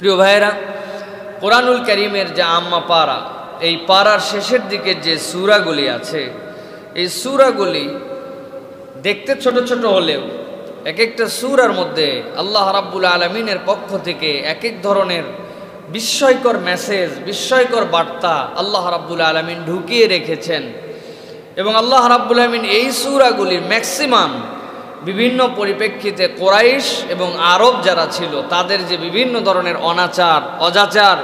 প্রিয় ভাইয়েরা, কোরআনুল করিমের যে আম্মা পাড়া, এই পাড়ার শেষের দিকে যে সুরাগুলি আছে, এই সুরাগুলি দেখতে ছোট ছোট হলেও এক একটা সুরার মধ্যে আল্লাহ রাব্বুল আলমিনের পক্ষ থেকে এক এক ধরনের বিস্ময়কর মেসেজ বিস্ময়কর বার্তা আল্লাহ রাব্বুল আলমিন ঢুকিয়ে রেখেছেন এবং আল্লাহ রাব্বুল আলমিন এই সুরাগুলির ম্যাক্সিমাম বিভিন্ন পরিপ্রেক্ষিতে কোরাইশ এবং আরব যারা ছিল, তাদের যে বিভিন্ন ধরনের অনাচার, অজাচার,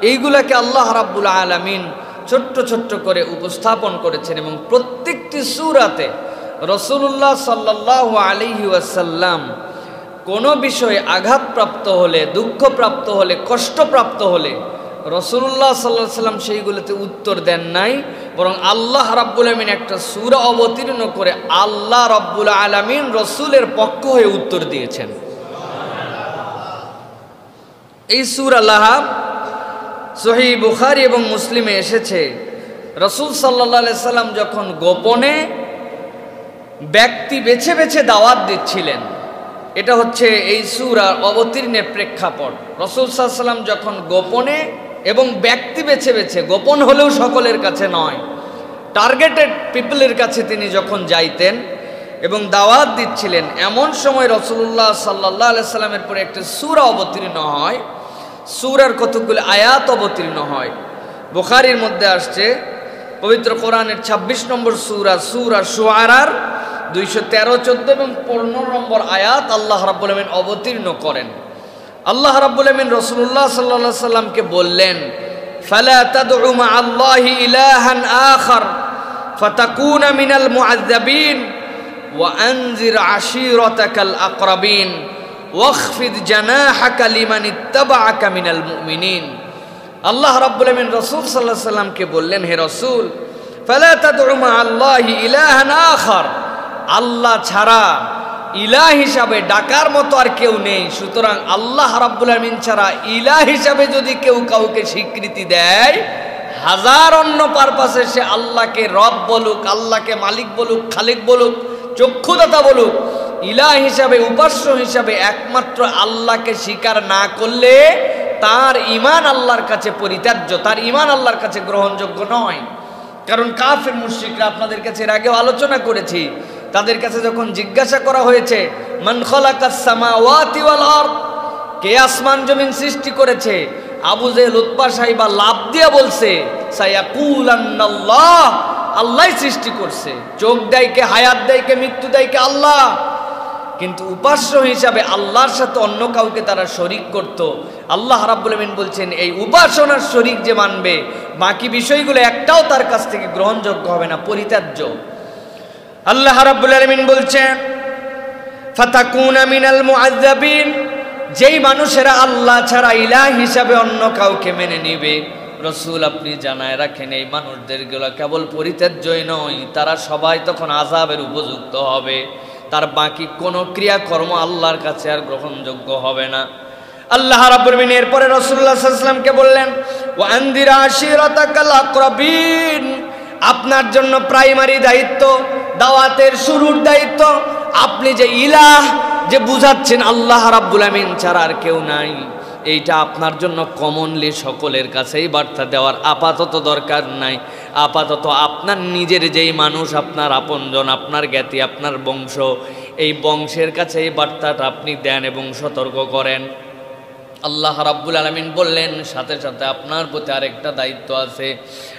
এইগুলাকে আল্লাহ রাব্বুল আলমিন ছোট্ট ছোট্ট করে উপস্থাপন করেছেন এবং প্রত্যেকটি সুরাতে রসুল্লাহ সাল্লাহ আলিহি ওয়াসাল্লাম কোনো বিষয়ে আঘাতপ্রাপ্ত হলে, দুঃখপ্রাপ্ত হলে, কষ্টপ্রাপ্ত হলে রসুল্লাহ সাল্লাহ সাল্লাম সেইগুলোতে উত্তর দেন নাই। বরং আল্লাহ রাব্বুল আলমিন একটা সুরা অবতীর্ণ করে আল্লাহ রব্বুল আলমিন রসুলের পক্ষ হয়ে উত্তর দিয়েছেন। এই সুর আল্লাহ সহি বুখারি এবং মুসলিমে এসেছে। রসুল সাল্লাহ সাল্লাম যখন গোপনে ব্যক্তি বেছে বেছে দাওয়াত দিচ্ছিলেন, এটা হচ্ছে এই সুরার অবতীর্ণের প্রেক্ষাপট। রসুল সাল্লাম যখন গোপনে এবং ব্যক্তি বেছে বেছে, গোপন হলেও সকলের কাছে নয়। টার্গেটেড পিপলের কাছে তিনি যখন যাইতেন এবং দাওয়াত দিচ্ছিলেন, এমন সময় রসুল্লাহ সাল্লাহ সাল্লামের পরে একটি সুরা অবতীর্ণ হয়। সুরার কতকগুলি আয়াত অবতীর্ণ হয়। বুখারির মধ্যে আসছে, পবিত্র কোরআনের ২৬ নম্বর সুরা সুরা সোয়ারার দুইশো তেরো, চোদ্দ এবং পনেরো নম্বর আয়াত আল্লাহ রাব্বুল আমিন অবতীর্ণ করেন। আল্লাহ রাব্বুল আমিন রসুল্লাহ সাল্লা সাল্লামকে বললেন, ফালা তাদউ মা আল্লাহি ইলাহান আখার, ফাতাকুন মিনাল মুআযাবিন ওয়া আনজির আশিরাতাকাল আকরাবিন, ওয়াখফিদ জানাহাকা লিমান ইত্তাবাআকা মিনাল মুমিনিন। আল্লাহ রাব্বুল আমিন রাসূল সাল্লাল্লাহু আলাইহি সাল্লামকে বললেন, হে রাসূল, ফালা তাদউ মা আল্লাহি ইলাহান আখার, আল্লাহ ছাড়া ইলাহ হিসাবে ডাকার মতো আর কেউ নেই। সুতরাং আল্লাহ রাব্বুল আমিন ছাড়া ইলা হিসাবে যদি কেউ কাউকে স্বীকৃতি দেয়, হাজার অন্য পারপাসে সে আল্লাহকে রব বলুক, আল্লাহকে মালিক বলুক, খালিক বলুক, চক্ষুদাতা বলুক ইলা হিসাবে, উপাস্য হিসাবে একমাত্র আল্লাহকে স্বীকার না করলে তার ইমান আল্লাহর কাছে পরিত্যাজ্য, তার ইমান আল্লাহর কাছে গ্রহণযোগ্য নয়। কারণ কাফের মুশ্রিকরা আপনাদের কাছে এর আগেও আলোচনা করেছি তাদের কাছে যখন জিজ্ঞাসা করা হয়েছে কে আসমান জমিন সৃষ্টি করেছে? আবু জেহেল উৎপা সাহিবা লাভ দিয়ে বলছে আল্লাহ সৃষ্টি করছে। চোখ দেয় কে হায়াত দেয় কে মৃত্যু দেয় কে আল্লাহ। কিন্তু উপাস্য হিসাবে আল্লাহর সাথে অন্য কাউকে তারা শরিক করত। আল্লাহ রাব্বুল আমিন বলছেন, এই উপাসনার শরিক যে মানবে, বাকি বিষয়গুলো একটাও তার কাছ থেকে গ্রহণযোগ্য হবে না, পরিত্যাজ্য। আল্লাহ রাব্বুল আলামিন বলছেন, ফাতাকুনা মিনাল মুআজ্জাবিন যেই মানুষেরা আল্লাহ ছাড়া ইলাহ হিসাবে অন্য কাউকে মেনে নিবে, রসুল আপনি জানায় রাখেন, এই মানুষদেরগুলো কেবল পরিত্যাজ্যই নয়, তারা সবাই তখন আজাবের উপযুক্ত হবে। তার বাকি কোনো ক্রিয়াকর্ম আল্লাহর কাছে আর গ্রহণযোগ্য হবে না। আল্লাহ রাব্বুল আলামিন এরপরে ওয়াসাল্লামকে বললেন, ওয়া আনদিরা আশিরাতাকাল আকরাবিন আপনার জন্য প্রাইমারি দায়িত্ব দাওয়াতের শুরুর দায়িত্ব, আপনি যে ইলাহ যে বুঝাচ্ছেন আল্লাহ রাব্বুল আমিন ছাড়া আর কেউ নাই। এইটা আপনার জন্য কমনলি সকলের কাছেই বার্তা দেওয়ার আপাতত দরকার নাই। আপাতত আপনার নিজের যেই মানুষ, আপনার আপনজন, আপনার জ্ঞাতি, আপনার বংশ, এই বংশের কাছে এই বার্তাটা আপনি দেন এবং সতর্ক করেন। আল্লাহ রাব্বুল আলমিন বললেন, সাথে সাথে আপনার প্রতি আরেকটা দায়িত্ব আছে।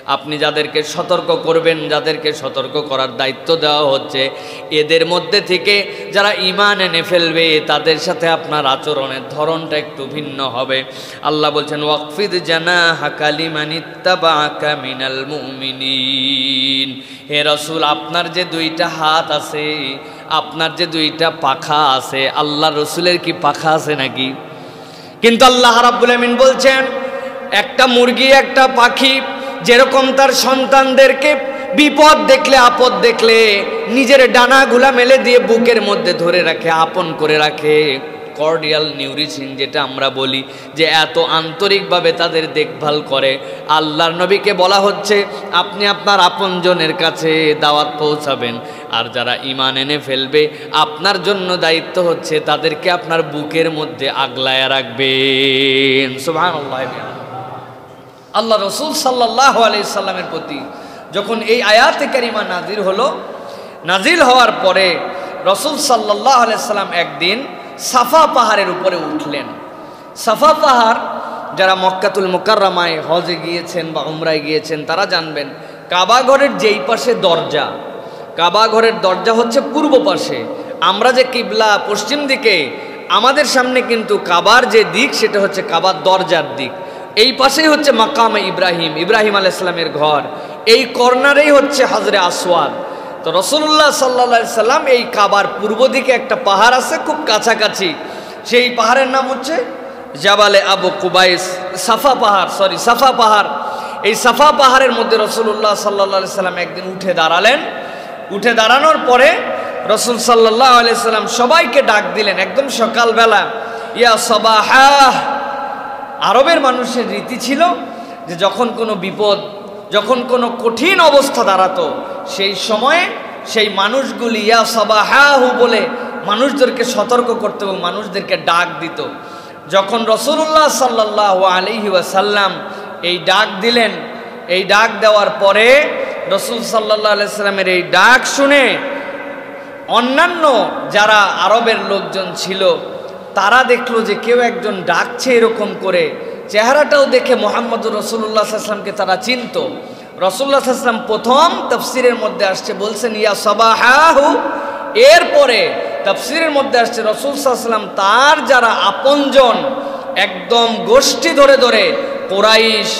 আপনি যাদেরকে সতর্ক করবেন, যাদেরকে সতর্ক করার দায়িত্ব দেওয়া হচ্ছে, এদের মধ্যে থেকে যারা ইমান এনে ফেলবে, তাদের সাথে আপনার আচরণের ধরনটা একটু ভিন্ন হবে। আল্লাহ বলছেন, ওয়াকফিদ জানা হাকালিমানিত্তাবা মিনাল মুমিনিন। হে রসুল, আপনার যে দুইটা হাত আছে, আপনার যে দুইটা পাখা আছে আল্লাহ রসুলের কি পাখা আছে নাকি? কিন্তু আল্লাহ রাব্বুল আমিন বলছেন, একটা মুরগি, একটা পাখি যেরকম তার সন্তানদেরকে বিপদ দেখলে, আপদ দেখলে নিজের ডানাগুলা মেলে দিয়ে বুকের মধ্যে ধরে রাখে, আপন করে রাখে। কর্ডিয়াল নিউরিশিং যেটা আমরা বলি, যে এত আন্তরিকভাবে তাদের দেখভাল করে। আল্লাহর নবীকে বলা হচ্ছে, আপনি আপনার আপনজনের কাছে দাওয়াত পৌঁছাবেন। আর যারা ইমান এনে ফেলবে, আপনার জন্য দায়িত্ব হচ্ছে তাদেরকে আপনার বুকের মধ্যে আগলায় রাখবেন। সুবহানাল্লাহ আল্লাহ রসুল সাল্লাহ আলাইসাল্লামের প্রতি যখন এই আয়াতে কারিমা নাজির হলো নাজিল হওয়ার পরে রসুল সাল্লাহ আলাইসাল্লাম একদিন সাফা পাহাড়ের উপরে উঠলেন। সাফা পাহাড় যারা মক্কাতুল মোকাররামায় হজে গিয়েছেন বা উমরায় গিয়েছেন, তারা জানবেন কাবা ঘরের যেই পাশে দরজা, কাবা ঘরের দরজা হচ্ছে পূর্ব পাশে। আমরা যে কিবলা পশ্চিম দিকে, আমাদের সামনে কিন্তু কাবার যে দিক, সেটা হচ্ছে কাবার দরজার দিক। এই পাশেই হচ্ছে মাকামে ইব্রাহিম ইব্রাহিম আলাইসালামের ঘর। এই কর্নারেই হচ্ছে হাজরে আসওয়াদ। তো রসুল্লাহ সাল্লা সাল্লাম এই কাবার পূর্ব দিকে একটা পাহাড় আছে, খুব কাছাকাছি। সেই পাহাড়ের নাম হচ্ছে জাবালে আবু কুবাইস সাফা পাহাড় সরি সাফা পাহাড়। এই সাফা পাহাড়ের মধ্যে রসুল্লাহ সাল্লা সাল্লাম একদিন উঠে দাঁড়ালেন। উঠে দাঁড়ানোর পরে রসুল সাল্লাহ আলাইসাল্লাম সবাইকে ডাক দিলেন, একদম সকালবেলা, ইয়া সবাহ। আরবের মানুষের রীতি ছিল যে যখন কোনো বিপদ যখন কোনো কঠিন অবস্থা দাঁড়াতো, সেই সময়ে সেই মানুষগুলি, ইয়া সবাহাহু বলে মানুষদেরকে সতর্ক করতো এবং মানুষদেরকে ডাক দিত। যখন রসুল্লাহ সাল্লাহ আলিহি ওয়াসাল্লাম এই ডাক দিলেন, এই ডাক দেওয়ার পরে রসুল সাল্লাহ আলাইসাল্লামের এই ডাক শুনে অন্যান্য যারা আরবের লোকজন ছিল, তারা দেখল যে কেউ একজন ডাকছে এরকম করে। চেহারাটাও দেখে মোহাম্মদ রসুল্লাহ আসলামকে তারা চিনত। রসুল্লাহ আসলাম প্রথম তফসিরের মধ্যে আসছে, বলছেন, ইয়া সবাহাহু এরপরে তফসিরের মধ্যে আসছে, রসুল সাল্লাম তার যারা আপনজন একদম গোষ্ঠী ধরে ধরে, কোরাইশ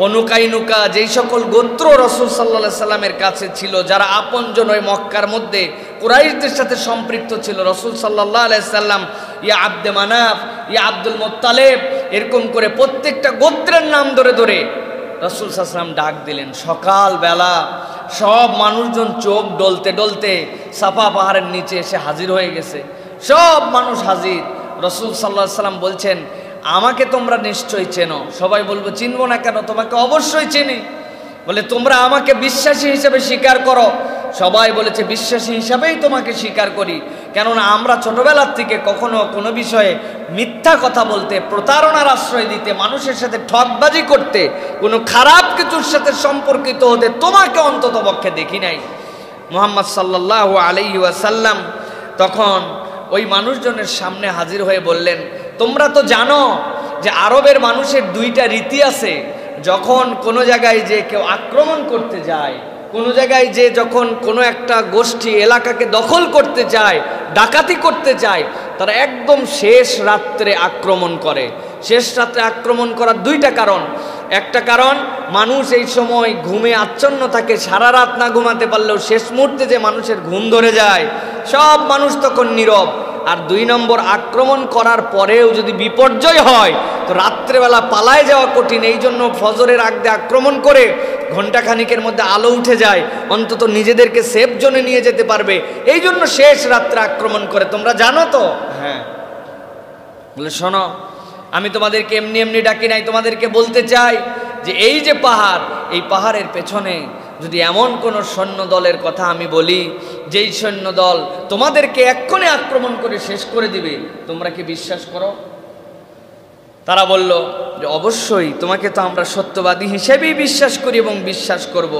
বনুকাইনুকা যেই সকল গোত্র রসুল সাল্লা সাল্লামের কাছে ছিল, যারা আপনজন ওই মক্কার মধ্যে কুরাইশদের সাথে সম্পৃক্ত ছিল, রসুল সাল্লাহ আলাইসাল্লাম ইয়া আব্দে মানাফ, ইয়া আব্দুল মোত্তালেব, এরকম করে প্রত্যেকটা গোত্রের নাম ধরে ধরে রসুল সাল্লাম ডাক দিলেন। সকালবেলা সব মানুষজন চোখ ডলতে ডলতে সাফা পাহাড়ের নিচে এসে হাজির হয়ে গেছে। সব মানুষ হাজির। রসুল সাল্লাহ সাল্লাম বলছেন, আমাকে তোমরা নিশ্চয়ই চেনো। সবাই বলব চিনবো না কেন? তোমাকে অবশ্যই চিনি। বলে, তোমরা আমাকে বিশ্বাসী হিসেবে স্বীকার করো। সবাই বলেছে, বিশ্বাসী হিসাবেই তোমাকে স্বীকার করি। কেননা আমরা ছোটবেলার থেকে কখনো কোনো বিষয়ে মিথ্যা কথা বলতে, প্রতারণার আশ্রয় দিতে, মানুষের সাথে ঠকবাজি করতে, কোনো খারাপ কিছুর সাথে সম্পর্কিত হতে তোমাকে অন্তত পক্ষে দেখি নাই। মোহাম্মদ সাল্লাহ আলি ওয়াসাল্লাম তখন ওই মানুষজনের সামনে হাজির হয়ে বললেন, তোমরা তো জানো যে আরবের মানুষের দুইটা রীতি আছে, যখন কোনো জায়গায় যে কেউ আক্রমণ করতে যায় কোনো জায়গায় যে যখন কোনো একটা গোষ্ঠী এলাকাকে দখল করতে চায়, ডাকাতি করতে চায়, তারা একদম শেষ রাত্রে আক্রমণ করে। শেষ রাত্রে আক্রমণ করার দুইটা কারণ। একটা কারণ, মানুষ এই সময় ঘুমে আচ্ছন্ন থাকে, সারা রাত না ঘুমাতে পারলেও শেষ মুহূর্তে যে মানুষের ঘুম ধরে যায়, সব মানুষ তখন নীরব। আর দুই নম্বর আক্রমণ করার পরেও যদি বিপর্যয় হয় তো রাত্রেবেলা পালায় যাওয়া কঠিন। এই জন্য ফজরের আগদে আক্রমণ করে ঘণ্টা খানিকের মধ্যে আলো উঠে যায়। অন্তত নিজেদেরকে সেফ জোনে নিয়ে যেতে পারবে। এই জন্য শেষ রাত্রে আক্রমণ করে। তোমরা জানো তো? হ্যাঁ। বলে শোনো আমি তোমাদেরকে এমনি এমনি ডাকি নাই তোমাদেরকে বলতে চাই যে এই যে পাহাড় এই পাহাড়ের পেছনে যদি এমন কোন সৈন্য দলের কথা আমি বলি, যেই সৈন্য দল তোমাদেরকে এক্ষণে আক্রমণ করে শেষ করে দিবে, তোমরা কি বিশ্বাস করো তারা বলল যে, অবশ্যই, তোমাকে তো আমরা সত্যবাদী হিসেবেই বিশ্বাস করি এবং বিশ্বাস করব।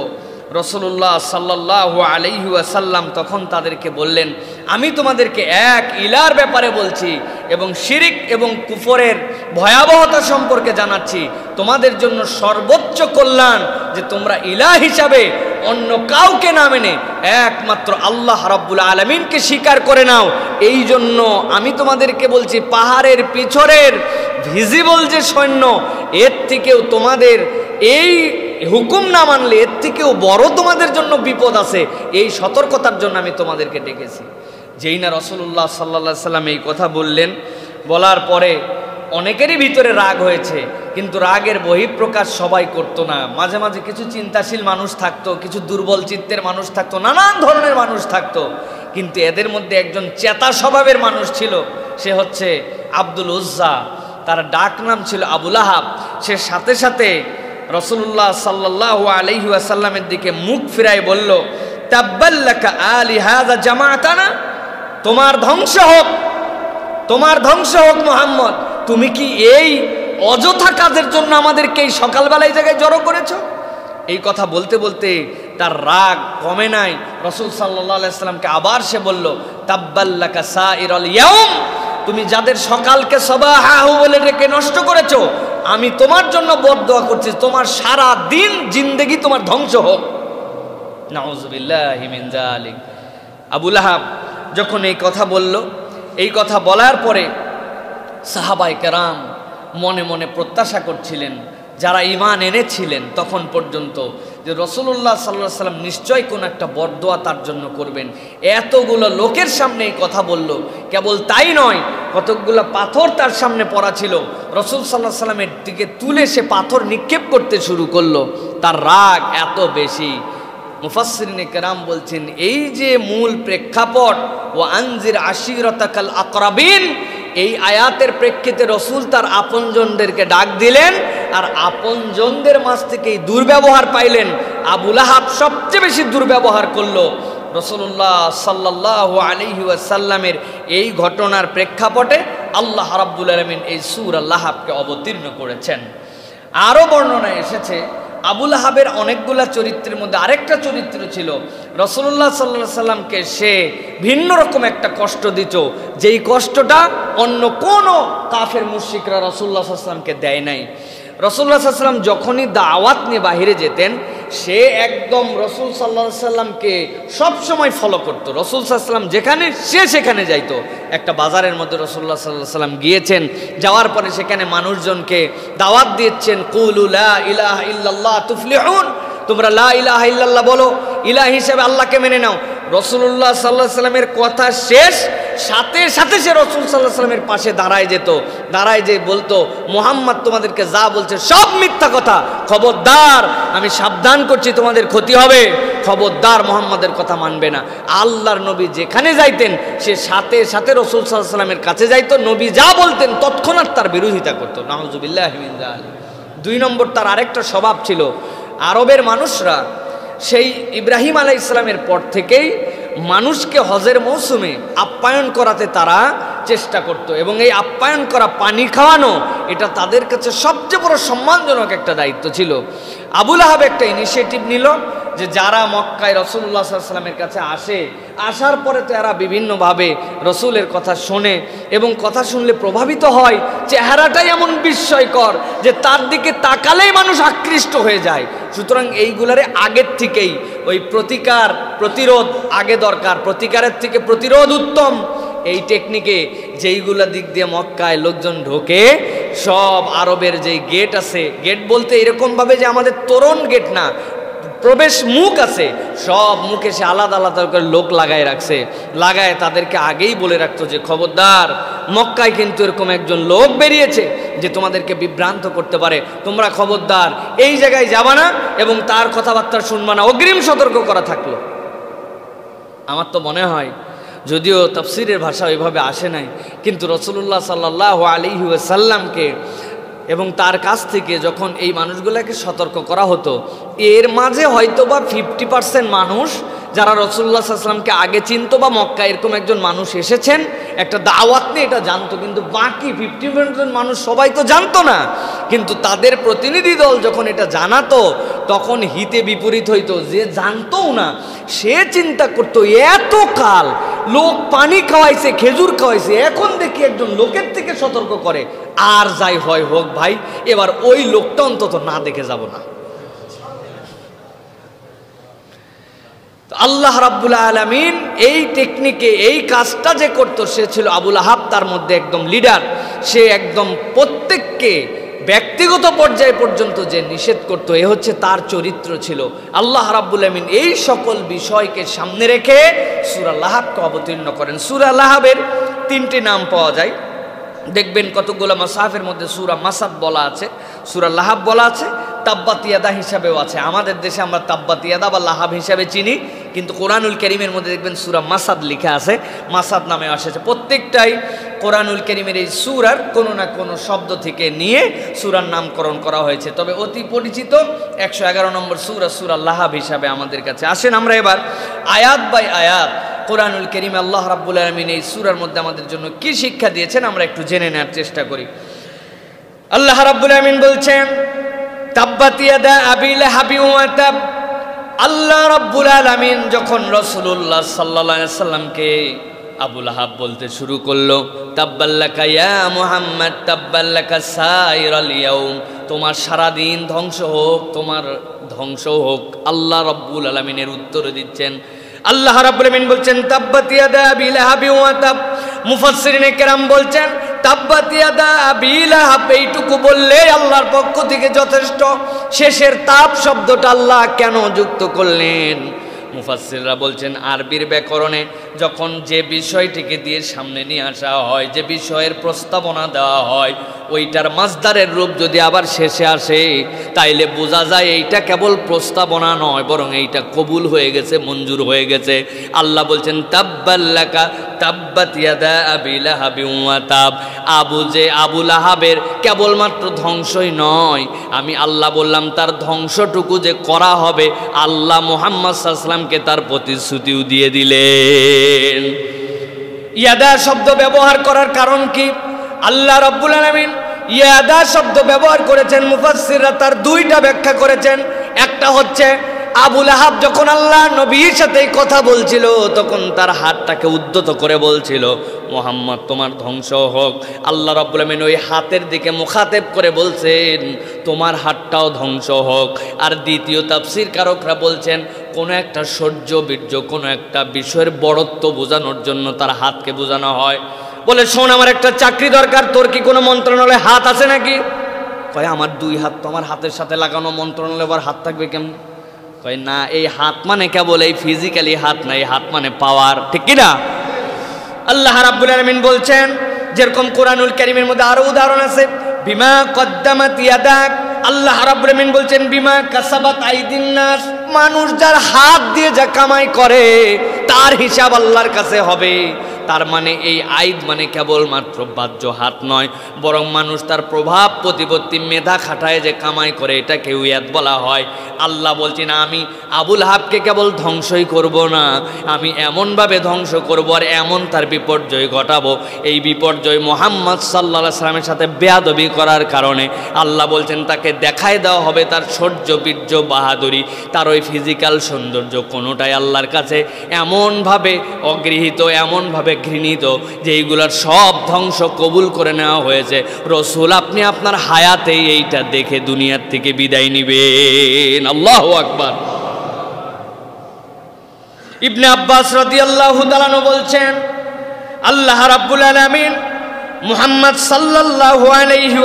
রসুল্লাহ সাল্লাহ আলহিউসাল্লাম তখন তাদেরকে বললেন, আমি তোমাদেরকে এক ইলার ব্যাপারে বলছি এবং শিরিক এবং কুফরের ভয়াবহতা সম্পর্কে জানাচ্ছি। তোমাদের জন্য সর্বোচ্চ কল্যাণ যে তোমরা ইলা হিসাবে অন্য কাউকে না মেনে একমাত্র আল্লাহ রাব্বুল আলমিনকে স্বীকার করে নাও। এই জন্য আমি তোমাদেরকে বলছি, পাহাড়ের পিছরের ভিজিবল যে সৈন্য, এর থেকেও তোমাদের এই হুকুম না মানলে এর থেকেও বড় তোমাদের জন্য বিপদ আছে। এই সতর্কতার জন্য আমি তোমাদেরকে ডেকেছি। যেই না রসুল্লাহ সাল্লা সাল্লাম এই কথা বললেন, বলার পরে অনেকেরই ভিতরে রাগ হয়েছে, কিন্তু রাগের বহিঃপ্রকাশ সবাই করতো না। মাঝে মাঝে কিছু চিন্তাশীল মানুষ থাকতো, কিছু দুর্বল চিত্তের মানুষ থাকতো, নানান ধরনের মানুষ থাকতো। কিন্তু এদের মধ্যে একজন চেতা স্বভাবের মানুষ ছিল, সে হচ্ছে আব্দুল উজ্জা। তার ডাক নাম ছিল আবুল আহাব। সে সাথে সাথে রসুল্লাহ সাল্লাহ আলহি আসাল্লামের দিকে মুখ ফিরাই বলল, তাব্বাল্লাকা আলি হাদা জামাতানা তোমার ধ্বংস হোক, তোমার ধ্বংস হোক মোহাম্মদ। তুমি কি এই অযথা কাজের জন্য আমাদেরকে এই সকালবেলায় জায়গায় জড়ো করেছ? এই কথা বলতে বলতে তার রাগ কমে নাই। রসুল সাল্লামকে আবার সে বলল, তাব্বাল্লাকা সা ইরল তুমি যাদের সকালকে সবা হাহু বলে রেখে নষ্ট করেছ আমি তোমার জন্য বদোয়া করছি, তোমার সারা দিন জিন্দেগি তোমার ধ্বংস হোক। নাউজবিল্লাহিমিনজালিক আবুল আহাব যখন এই কথা বলল, এই কথা বলার পরে সাহাবাই কেরাম মনে মনে প্রত্যাশা করছিলেন যারা ইমান এনেছিলেন তখন পর্যন্ত যে রসুল্লাহ সাল্লাহ সাল্লাম নিশ্চয় কোন একটা বরদোয়া তার জন্য করবেন। এতগুলো লোকের সামনে এই কথা বলল। কেবল তাই নয়, কতকগুলো পাথর তার সামনে পড়া ছিল। রসুল সাল্লাহ সাল্লামের দিকে তুলে সে পাথর নিক্ষেপ করতে শুরু করল। তার রাগ এত বেশি। মুফাসরিনে কেরাম বলছেন, এই যে মূল প্রেক্ষাপট ও আনজির আশিরতাকাল আকরাবিন এই আয়াতের প্রেক্ষিতে রসুল তার আপনজনদেরকে ডাক দিলেন আর আপনজনদের মাঝ থেকে এই দুর্ব্যবহার পাইলেন। আবুল আহাব সবচেয়ে বেশি দুর্ব্যবহার করল। রসুল্লাহ সাল্লাহ আলিহি সাল্লামের এই ঘটনার প্রেক্ষাপটে আল্লাহ রাব্বুল আলমিন এই সুর আল্লাহাবকে অবতীর্ণ করেছেন। আরও বর্ণনা এসেছে আবুল আহাবের অনেকগুলা চরিত্রের মধ্যে আরেকটা চরিত্র ছিল রসল্লাহ সাল্লা সাল্লামকে সে ভিন্ন রকম একটা কষ্ট দিত, যেই কষ্টটা অন্য কোনো কাফের মুশিকরা রসুল্লাহ সাল্লামকে দেয় নাই। রসল্লাহ সাল্লাম যখনই দাওয়াত নিয়ে বাহিরে যেতেন সে একদম রসুল সাল্লা সাল্লামকে সবসময় ফলো করতো। রসুল সাল্লাম যেখানে, সে সেখানে যাইতো। একটা বাজারের মধ্যে রসুল্লাহ সাল্লাহ সাল্লাম গিয়েছেন, যাওয়ার পরে সেখানে মানুষজনকে দাওয়াত দিচ্ছেন কুলুলা ইলাহ ইল্লাল্লাহ তুফলিহুন। তোমরা লা ইলাহ ইল্লাল্লাহ বলো, ইলাহ হিসেবে আল্লাহকে মেনে নাও। রসুল্লাহ সাল্লাহ সাল্লামের কথা শেষ, সাথে সাথে সে রসুল সাল্লাহ সাল্লামের পাশে দাঁড়ায় যেত, দাঁড়ায় যে বলতো, মোহাম্মদ তোমাদেরকে যা বলছে সব মিথ্যা কথা, খবরদার, আমি সাবধান করছি, তোমাদের ক্ষতি হবে। খবরদার মোহাম্মদের কথা মানবে না। আল্লাহর নবী যেখানে যাইতেন, সে সাথে সাথে রসুল সাল্লাহ সাল্লামের কাছে যাইতো, নবী যা বলতেন তৎক্ষণাৎ তার বিরোধিতা করতো। নাহজুবিল্লাহ দুই নম্বর তার আরেকটা স্বভাব ছিল, আরবের মানুষরা সেই ইব্রাহিম আলাই ইসলামের পর থেকেই মানুষকে হজের মৌসুমে আপ্যায়ন করাতে তারা চেষ্টা করত এবং এই আপ্যায়ন করা পানি খাওয়ানো এটা তাদের কাছে সবচেয়ে বড় সম্মানজনক একটা দায়িত্ব ছিল। আবুল আহাব একটা ইনিশিয়েটিভ নিল যে যারা মক্কায় রসুল্লাহ সাল্লামের কাছে আসে, আসার পরে তো এরা বিভিন্নভাবে রসুলের কথা শোনে এবং কথা শুনলে প্রভাবিত হয়। চেহারাটাই এমন বিস্ময়কর যে তার দিকে তাকালেই মানুষ আকৃষ্ট হয়ে যায়। সুতরাং এইগুলারে আগের থেকেই ওই প্রতিকার, প্রতিরোধ আগে দরকার, প্রতিকারের থেকে প্রতিরোধ উত্তম। এই টেকনিকে যেইগুলা দিক দিয়ে মক্কায় লোকজন ঢোকে সব আরবের যেই গেট আছে গেট বলতে এরকমভাবে যে আমাদের তরুণ গেট না, প্রবেশ মুখ আছে, সব মুখে সে আলাদা আলাদা করে লোক লাগায় রাখছে। লাগায় তাদেরকে আগেই বলে রাখতো যে, খবরদার, মক্কায় কিন্তু এরকম একজন লোক বেরিয়েছে যে তোমাদেরকে বিভ্রান্ত করতে পারে। তোমরা খবরদার, এই জায়গায় যাবা না এবং তার কথাবার্তা শুনবা না। অগ্রিম সতর্ক করা থাকল। আমার তো মনে হয় যদিও তফসিরের ভাষা ওইভাবে আসে নাই, কিন্তু রসুল্লাহ সাল্লাহ আলী সাল্লামকে এবং তার কাছ থেকে যখন এই মানুষগুলোকে সতর্ক করা হতো, এর মাঝে হয়তোবা বা ফিফটি পার্সেন্ট মানুষ যারা রসুল্লাহ সাল্লামকে আগে চিনতো বা মক্কা এরকম একজন মানুষ এসেছেন, একটা দাওয়াত নিয়ে এটা জানতো, কিন্তু বাকি ফিফটি পার্সেন্ট মানুষ সবাই তো জানতো না। কিন্তু তাদের প্রতিনিধি দল যখন এটা জানাতো, তখন হিতে বিপরীত হইতো, যে জানতও না, সে চিন্তা করতো, এত কাল লোক পানি খাওয়াইছে, খেজুর খাওয়াইছে, এখন দেখি একজন লোকের থেকে সতর্ক করে। আর যাই হয় হোক ভাই, এবার ওই লোকটা অন্তত না দেখে যাব না। আল্লাহ রাব্বুল আলমিন এই টেকনিকে এই কাজটা যে করতো, সে ছিল আবুল আহাব, তার মধ্যে একদম লিডার সে একদম প্রত্যেককে ব্যক্তিগত পর্যায় পর্যন্ত যে নিষেধ করত, এ হচ্ছে তার চরিত্র ছিল। আল্লাহ রাব্বুল আমিন এই সকল বিষয়কে সামনে রেখে সুরা লাহাবকে অবতীর্ণ করেন। সুরা লাহাবের তিনটি নাম পাওয়া যায়। দেখবেন কতগুলো মাসাফের মধ্যে সুরা মাসাদ বলা আছে, সুরা লাহাব বলা আছে তাব্বাতিয়াদা হিসাবেও আছে। আমাদের দেশে আমরা তাব্বাতিয়াদা বা লাহাব হিসাবে চিনি, কিন্তু কোরআনুল করিমের মধ্যে দেখবেন সুরা মাসাদ লিখা আছে। মাসাদ নামে আসেছে প্রত্যেকটাই কোরআনুল করিমের এই সুরার কোনো না কোনো শব্দ থেকে নিয়ে সুরার নামকরণ করা হয়েছে। তবে অতি পরিচিত একশো এগারো নম্বর সুরা সুরা লাহাব হিসাবে আমাদের কাছে। আসেন আমরা এবার আয়াত বাই আয়াত কোরআনুল করিম আল্লাহ রাব্বুল আলমিন এই সুরার মধ্যে আমাদের জন্য কি শিক্ষা দিয়েছেন আমরা একটু জেনে নেওয়ার চেষ্টা করি। আল্লাহ রাব্বুল আলমিন বলছেন তাব্বাতিয়াদা আবিল হাবি আল্লাহ রাব্বুল আলামিন যখন রসুল্লাহ সাল্লামকে আবুল আহাব বলতে শুরু করল ইয়া তাব্বাল্লাকা তোমার সারাদিন ধ্বংস হোক, তোমার ধ্বংস হোক। আল্লাহ রব্বুল আলামিনের উত্তর দিচ্ছেন। আল্লাহ রাব্বুল আলামিন বলছেন, তাব্বাত ইয়াদা আবি লাহাবি ওয়া তাব। মুফাসসিরিনে কেরাম বলছেন এইটুকু বললে আল্লাহর পক্ষ থেকে যথেষ্ট। শেষের তাপ শব্দটা আল্লাহ কেন যুক্ত করলেন? মুফাসিররা বলছেন, আরবির ব্যাকরণে যখন যে বিষয়টিকে দিয়ে সামনে নিয়ে আসা হয়, যে বিষয়ের প্রস্তাবনা দেওয়া হয় ওইটার মাজদারের রূপ যদি আবার শেষে আসে, তাইলে বোঝা যায় এইটা কেবল প্রস্তাবনা নয়, বরং এইটা কবুল হয়ে গেছে, মঞ্জুর হয়ে গেছে। আল্লাহ বলছেন তাব্বাল্লাকা তাব্বাত ইয়াদা আবি লাহাবি ওয়া আবু যে আবুল আহাবের কেবলমাত্র ধ্বংসই নয়, আমি আল্লাহ বললাম, তার ধ্বংসটুকু যে করা হবে, আল্লাহ মোহাম্মদ সাল্লামকে তার প্রতিশ্রুতিও দিয়ে দিলেন। ইয়াদা শব্দ ব্যবহার করার কারণ কি? আল্লাহ রব্বুল আলমিন ইয়াদা শব্দ ব্যবহার করেছেন, মুফাসসিররা তার দুইটা ব্যাখ্যা করেছেন। একটা হচ্ছে আবুল আহাব যখন আল্লাহ নবীর সাথে কথা বলছিল, তখন তার হাতটাকে উদ্যত করে বলছিল, মোহাম্মদ, তোমার ধ্বংস হোক। আল্লাহ রব্বুল আমিন ওই হাতের দিকে মুখাতেব করে বলছেন, তোমার হাতটাও ধ্বংস হোক। আর দ্বিতীয় তাফসির কারকরা বলছেন, কোনো একটা সহ্য বীর্য, কোনো একটা বিষয়ের বড়ত্ব বোঝানোর জন্য তার হাতকে বোঝানো হয়। বলে, শোন, আমার একটা চাকরি দরকার, তোর কি কোনো মন্ত্রণালয়ে হাত আছে নাকি? কয়, আমার দুই হাত তো আমার হাতের সাথে লাগানো মন্ত্রণালয় আবার হাত থাকবে কেমন? কয়, না, এই হাত মানে কেবল এই ফিজিক্যালি হাত না, এই হাত মানে পাওয়ার ঠিক কিনা? আল্লাহ রাব্বুল আলামিন বলছেন, যেরকম কোরআনুল কারীমের মধ্যে আরও উদাহরণ আছে, বিমা কদ্দামাত ইয়াদাক। আল্লাহ রাব্বুল আলামিন বলছেন, বিমা কাসাবাত আইদিন নাস। মানুষ যার হাত দিয়ে যা কামাই করে, তার হিসাব আল্লাহর কাছে হবে। তার মানে এই আইদ মানে কেবলমাত্র বাহ্য হাত নয়, বরং মানুষ তার প্রভাব প্রতিপত্তি মেধা খাটায় যে কামাই করে এটাকে ইয়াদ বলা হয়। আল্লাহ বলছি না আমি আবুল হাবকে কেবল ধ্বংসই করব না, আমি এমনভাবে ধ্বংস করব আর এমন তার বিপর্যয় ঘটাবো। এই বিপর্যয় মোহাম্মদ সাল্লা সাল্লামের সাথে বেয়াদবি করার কারণে আল্লাহ বলছেন, তাকে দেখায় দেওয়া হবে তার সৌর্য বীর্য বাহাদুরি, তার ওই ফিজিক্যাল সৌন্দর্য কোনোটাই আল্লাহর কাছে এমনভাবে অগৃহীত, এমনভাবে ঘৃণিত, যে এইগুলার সব ধ্বংস কবুল করে নেওয়া হয়েছে। রসুল, আপনি আপনার হায়াতেই এইটা দেখে দুনিয়ার থেকে বিদায় নিবেন। আল্লাহ আকবার। ইবনে আব্বাস রাদিয়াল্লাহু তাআলা বলছেন, আল্লাহ রাব্বুল আলামিন মুহাম্মদ সাল্লাল্লাহু আলাইহি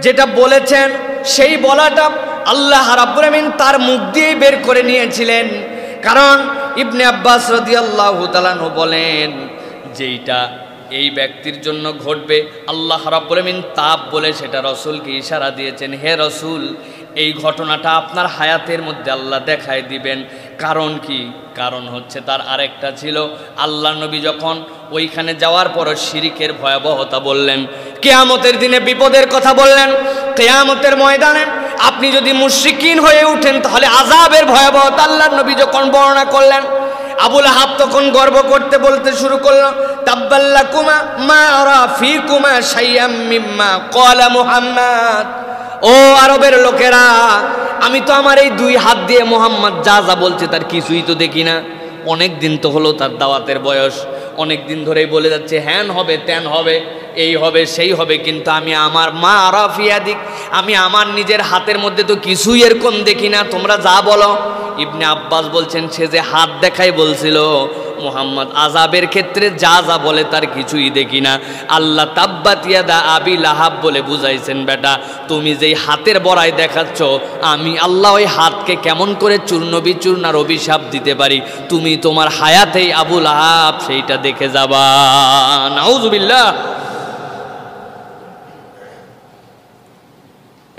যেটা বলেছেন, সেই বলাটা আল্লাহ রাব্বুল আমিন তার মুখ দিয়েই বের করে নিয়েছিলেন। কারণ ইবনে আব্বাস রাদিয়াল্লাহু তাআলা বলেন, যেইটা এই ব্যক্তির জন্য ঘটবে, আল্লাহ রাব্বুল আমিন তাপ বলে সেটা রসুলকে ইশারা দিয়েছেন, হে রসুল, এই ঘটনাটা আপনার হায়াতের মধ্যে আল্লাহ দেখায় দিবেন কারণ কি? কারণ হচ্ছে তার আরেকটা ছিল, আল্লাহ নবী যখন ওইখানে যাওয়ার পর শিরিকের ভয়াবহতা বললেন। কেয়ামতের দিনে বিপদের কথা বললেন, কেয়ামতের ময়দানে আপনি যদি মুশ্রিকিন হয়ে উঠেন, তাহলে আজাবের ভয়াবহতা আল্লাহ নবী যখন বর্ণনা করলেন, আবুল হাব তখন গর্ব করতে বলতে শুরু করল তাব্বাল্লা কুমা মা রাফি কুমা সাইয়াম মিম্মা কলা মুহাম্মদ। ও আরবের লোকেরা, আমি তো আমার এই দুই হাত দিয়ে মোহাম্মদ যা যা বলছে তার কিছুই তো দেখি না। অনেক দিন তো হলো তার দাওয়াতের বয়স। অনেক দিন ধরেই বলে যাচ্ছে, হ্যান হবে, ত্যান হবে। এই হবে, সেই হবে, কিন্তু আমি আমার মা আরাফিয়া দিক, আমি আমার নিজের হাতের মধ্যে তো কিছুই এরকম দেখি না। তোমরা যা বলো। ইবনে আব্বাস বলছেন, সে যে হাত দেখাই বলছিল, মোহাম্মদ আজাবের ক্ষেত্রে যা যা বলে তার কিছুই দেখি না। আল্লাহ তাব্বাতিয়াদা আবি লাহাব বলে বুঝাইছেন, বেটা, তুমি যেই হাতের বড়াই দেখাচ্ছ, আমি আল্লাহ ওই হাতকে কেমন করে চূর্ণ বিচূর্ণার অভিশাপ দিতে পারি? তুমি তোমার হায়াতেই আবুল আহাব সেইটা দেখে যাবা। নাউজুবিল্লাহ।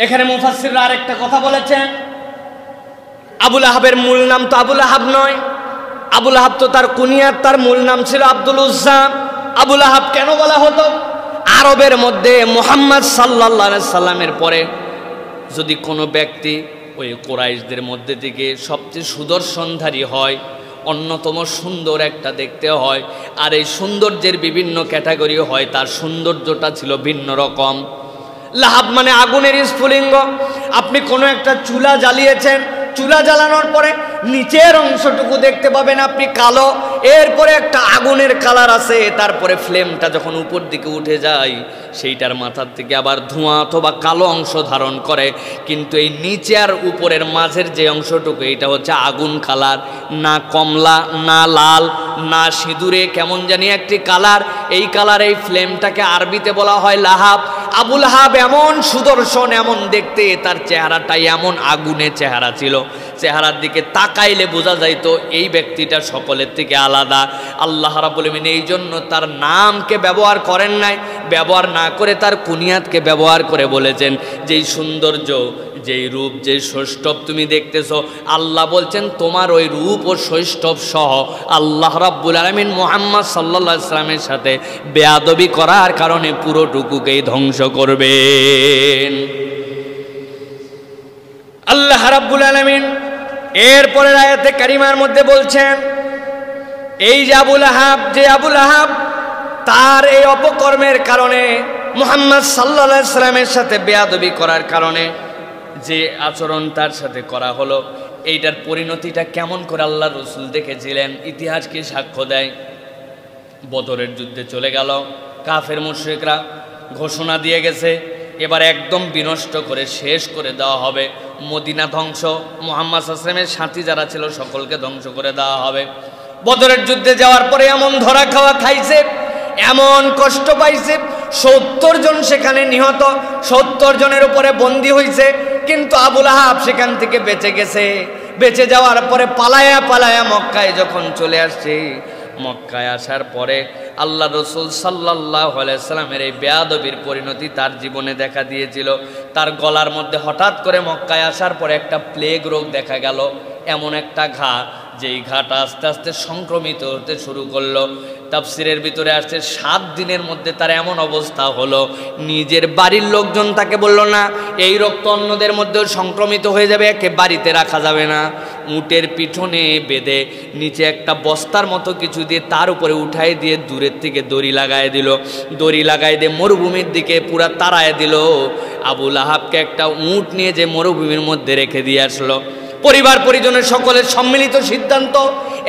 এখানে মুফাসিররা আরেকটা কথা বলেছেন আবুল আহাবের মূল নাম তো আবুল আহাব নয়। আবুল আহাব তো তার কুনিয়ার তার মূল নাম ছিল আব্দুল উজ্জা। আবুল আহাব কেন বলা হতো? আরবের মধ্যে মোহাম্মদ সাল্লাহ সাল্লামের পরে যদি কোনো ব্যক্তি ওই কোরাইশদের মধ্যে থেকে সবচেয়ে সুদর্শনধারী হয়, অন্যতম সুন্দর একটা দেখতে হয়, আর এই সৌন্দর্যের বিভিন্ন ক্যাটাগরি হয়, তার সৌন্দর্যটা ছিল ভিন্ন রকম। লাহাব মানে আগুনের স্ফুলিঙ্গ। আপনি কোনো একটা চুলা জ্বালিয়েছেন, চুলা জ্বালানোর পরে নিচের অংশটুকু দেখতে পাবেন আপনি কালো, এরপরে একটা আগুনের কালার আছে, তারপরে ফ্লেমটা যখন উপর দিকে উঠে যায়, সেইটার মাথার থেকে আবার ধোঁয়া অথবা কালো অংশ ধারণ করে। কিন্তু এই নিচে আর উপরের মাঝের যে অংশটুকু, এটা হচ্ছে আগুন কালার, না কমলা, না লাল, না সিঁদুরে, কেমন জানি একটি কালার। এই কালার এই ফ্লেমটাকে আরবিতে বলা হয় লাহাব। আবুল হাব এমন সুদর্শন, এমন দেখতে, তার চেহারাটাই এমন আগুনে চেহারা ছিল। চেহারার দিকে তাকাইলে বোঝা যাইতো এই ব্যক্তিটা সকলের থেকে আলাদা। আল্লাহ রাবুল এই জন্য তার নামকে ব্যবহার করেন নাই। ব্যবহার না করে তার কুনিয়াতকে ব্যবহার করে বলেছেন, যেই সৌন্দর্য যেই রূপ যে শৈষ্ঠব তুমি দেখতেছো, আল্লাহ বলছেন, তোমার ওই রূপ ও শৈষ্ঠব সহ আল্লাহ রাব্বুল আলমিন মোহাম্মদ সাল্লা ইসলামের সাথে বেয়াদবি করার কারণে পুরোটুকুকেই ধ্বংস করবেন। আল্লাহ রাব্বুল আলমিন এরপরের আয়াতে কারিমার মধ্যে বলছেন, এই যে আবুল আহাব, যে আবুল আহাব তার এই অপকর্মের কারণে মোহাম্মদ সাল্লা সাল্লামের সাথে বেয়াদবি করার কারণে যে আচরণ তার সাথে করা হলো, এইটার পরিণতিটা কেমন করে আল্লাহ রসুল দেখেছিলেন ইতিহাসকে সাক্ষ্য দেয়? বদরের যুদ্ধে চলে গেল, কাফের মুশ্রিকরা ঘোষণা দিয়ে গেছে, এবার একদম বিনষ্ট করে শেষ করে দেওয়া হবে, মদিনা ধ্বংস, মোহাম্মদ আসলামের সাথী যারা ছিল সকলকে ধ্বংস করে দেওয়া হবে। বদরের যুদ্ধে যাওয়ার পরে এমন ধরা খাওয়া খাইছে, এমন কষ্ট পাইছে সত্তর জন সেখানে নিহত, সত্তর জনের উপরে বন্দি হয়েছে কিন্তু আবুল আহাব সেখান থেকে বেঁচে গেছে। বেঁচে যাওয়ার পরে পালায়া পালায়া মক্কায় যখন চলে আসছে, মক্কায় আসার পরে আল্লাহ রসুল সাল্লাহ সাল্লামের এই বেয়াদবির পরিণতি তার জীবনে দেখা দিয়েছিল। তার গলার মধ্যে হঠাৎ করে মক্কায় আসার পরে একটা প্লেগ রোগ দেখা গেল, এমন একটা ঘা, যেই ঘাটা আস্তে আস্তে সংক্রমিত হতে শুরু করল। তাফসিরের ভিতরে আসছে, সাত দিনের মধ্যে তার এমন অবস্থা হলো, নিজের বাড়ির লোকজন তাকে বলল না, এই রক্ত অন্যদের মধ্যেও সংক্রমিত হয়ে যাবে, একে বাড়িতে রাখা যাবে না। উটের পিঠনে বেঁধে নিচে একটা বস্তার মতো কিছু দিয়ে তার উপরে উঠাই দিয়ে দূরের থেকে দড়ি লাগাই দিল। দড়ি লাগাই দিয়ে মরুভূমির দিকে পুরা তারায় দিল। আবুল আহাবকে একটা উঁট নিয়ে যে মরুভূমির মধ্যে রেখে দিয়ে আসলো। পরিবার পরিজনের সকলের সম্মিলিত সিদ্ধান্ত,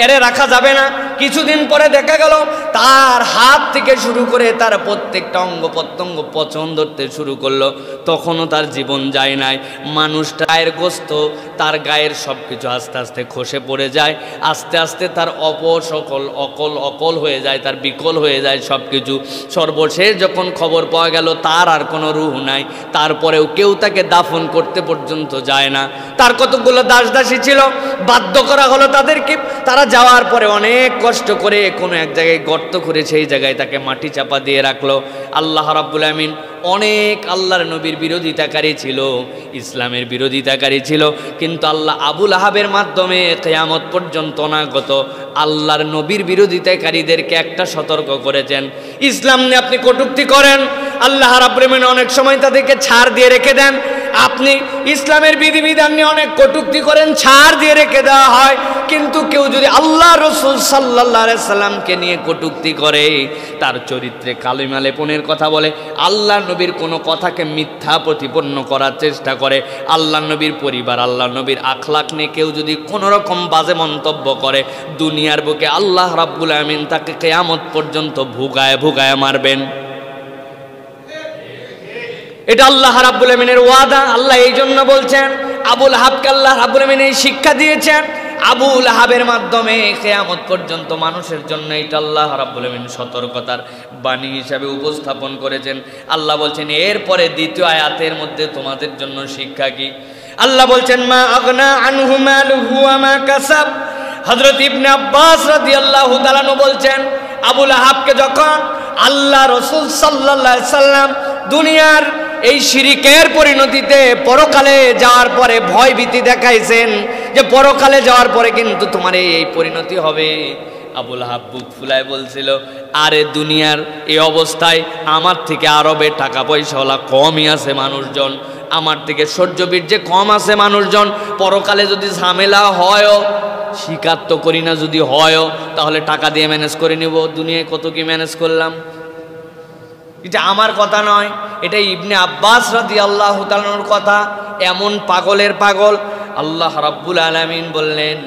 এরে রাখা যাবে না কিছুদিন পরে দেখা গেল, তার হাত থেকে শুরু করে তার প্রত্যেকটা অঙ্গ প্রত্যঙ্গ পচন ধরতে শুরু করল। তখনও তার জীবন যায় নাই। মানুষ গায়ের গোস্ত, তার গায়ের সব কিছু আস্তে আস্তে খসে পড়ে যায়। আস্তে আস্তে তার অপসকল, অকল অকল হয়ে যায়, তার বিকল হয়ে যায় সব কিছু সর্বশেষ যখন খবর পাওয়া গেল, তার আর কোনো রুহ নাই। তারপরেও কেউ তাকে দাফন করতে পর্যন্ত যায় না। তার কতগুলো দাস দাসী ছিল, বাধ্য করা হলো তাদেরকে। তারা যাওয়ার পরে অনেক কষ্ট করে কোনো এক জায়গায় গর্ত করে সেই জায়গায় তাকে মাটি চাপা দিয়ে রাখল। আল্লাহ রাব্বুল আমিন অনেক আল্লাহর নবীর বিরোধিতাকারী ছিল, ইসলামের বিরোধিতাকারী ছিল, কিন্তু আল্লাহ আবুল আহাবের মাধ্যমে কেয়ামত পর্যন্ত অনাগত আল্লাহর নবীর বিরোধিতাকারীদেরকে একটা সতর্ক করেছেন। ইসলাম নিয়ে আপনি কটুক্তি করেন, আল্লাহ রাব্রেমেন অনেক সময় তাদেরকে ছাড় দিয়ে রেখে দেন আপনি ইসলামের বিধিবিধান নিয়ে অনেক কটুক্তি করেন, ছাড় দিয়ে রেখে দেওয়া হয়। কিন্তু কেউ যদি আল্লাহ রসুল সাল্লাহ সাল্লামকে নিয়ে কটুক্তি করে, তার চরিত্রে কালিমা লেপনের কথা বলে, আল্লাহ নবীর কোনো কথাকে মিথ্যা প্রতিপন্ন করার চেষ্টা করে, আল্লাহ নবীর পরিবার, আল্লাহ নবীর আখলাক নিয়ে কেউ যদি কোনো রকম বাজে মন্তব্য করে, দুনিয়ার বুকে আল্লাহ রাব্বুল আমিন তাকে কেয়ামত পর্যন্ত ভুগায় ভুগায় মারবেন। এটা আল্লাহ রাব্বুল আমিনের ওয়াদা। আল্লাহ এই জন্য বলছেন, আবুল হাবকে আল্লাহ রাব্বুল আমিন এই শিক্ষা দিয়েছেন, আবুল হাবের মাধ্যমে কেয়ামত পর্যন্ত মানুষের জন্য এটা আল্লাহ রাব্বুল আমিন সতর্কতার বাণী হিসাবে উপস্থাপন করেছেন। আল্লাহ বলছেন, এরপরে দ্বিতীয় আয়াতের মধ্যে তোমাদের জন্য শিক্ষা কি? আল্লাহ বলছেন, মা আগনা আনহু মালুহু ওয়া মা কাসাব। হযরত ইবনে আব্বাস রাদিয়াল্লাহু তাআলা বলছেন, আবুল আহাবকে যখন আল্লাহ রসুল সাল্লাল্লাহু আলাইহি সাল্লাম দুনিয়ার এই শিরিকের পরিণতিতে পরকালে যাওয়ার পরে ভয় ভীতি দেখাইছেন যে পরকালে যাওয়ার পরে কিন্তু তোমার এই পরিণতি হবে। আবুল হাব বুক ফুলায় বলছিল, আরে দুনিয়ার এই অবস্থায় আমার থেকে আরবে টাকা পয়সাওয়ালা কমই আছে মানুষজন। আমার থেকে সহ্যবীর্যে কম আছে মানুষজন। পরকালে যদি ঝামেলা হয়ও স্বীকার তো করি না যদি হয়ও, তাহলে টাকা দিয়ে ম্যানেজ করে নিব। দুনিয়ায় কত কি ম্যানেজ করলাম? এটা আমার কথা নয়, এটা ইবনে আব্বাস রাদি আল্লাহ তালানোর কথা, এমন পাগলের পাগল। আল্লাহ রাব্বুল আলামিন বললেন,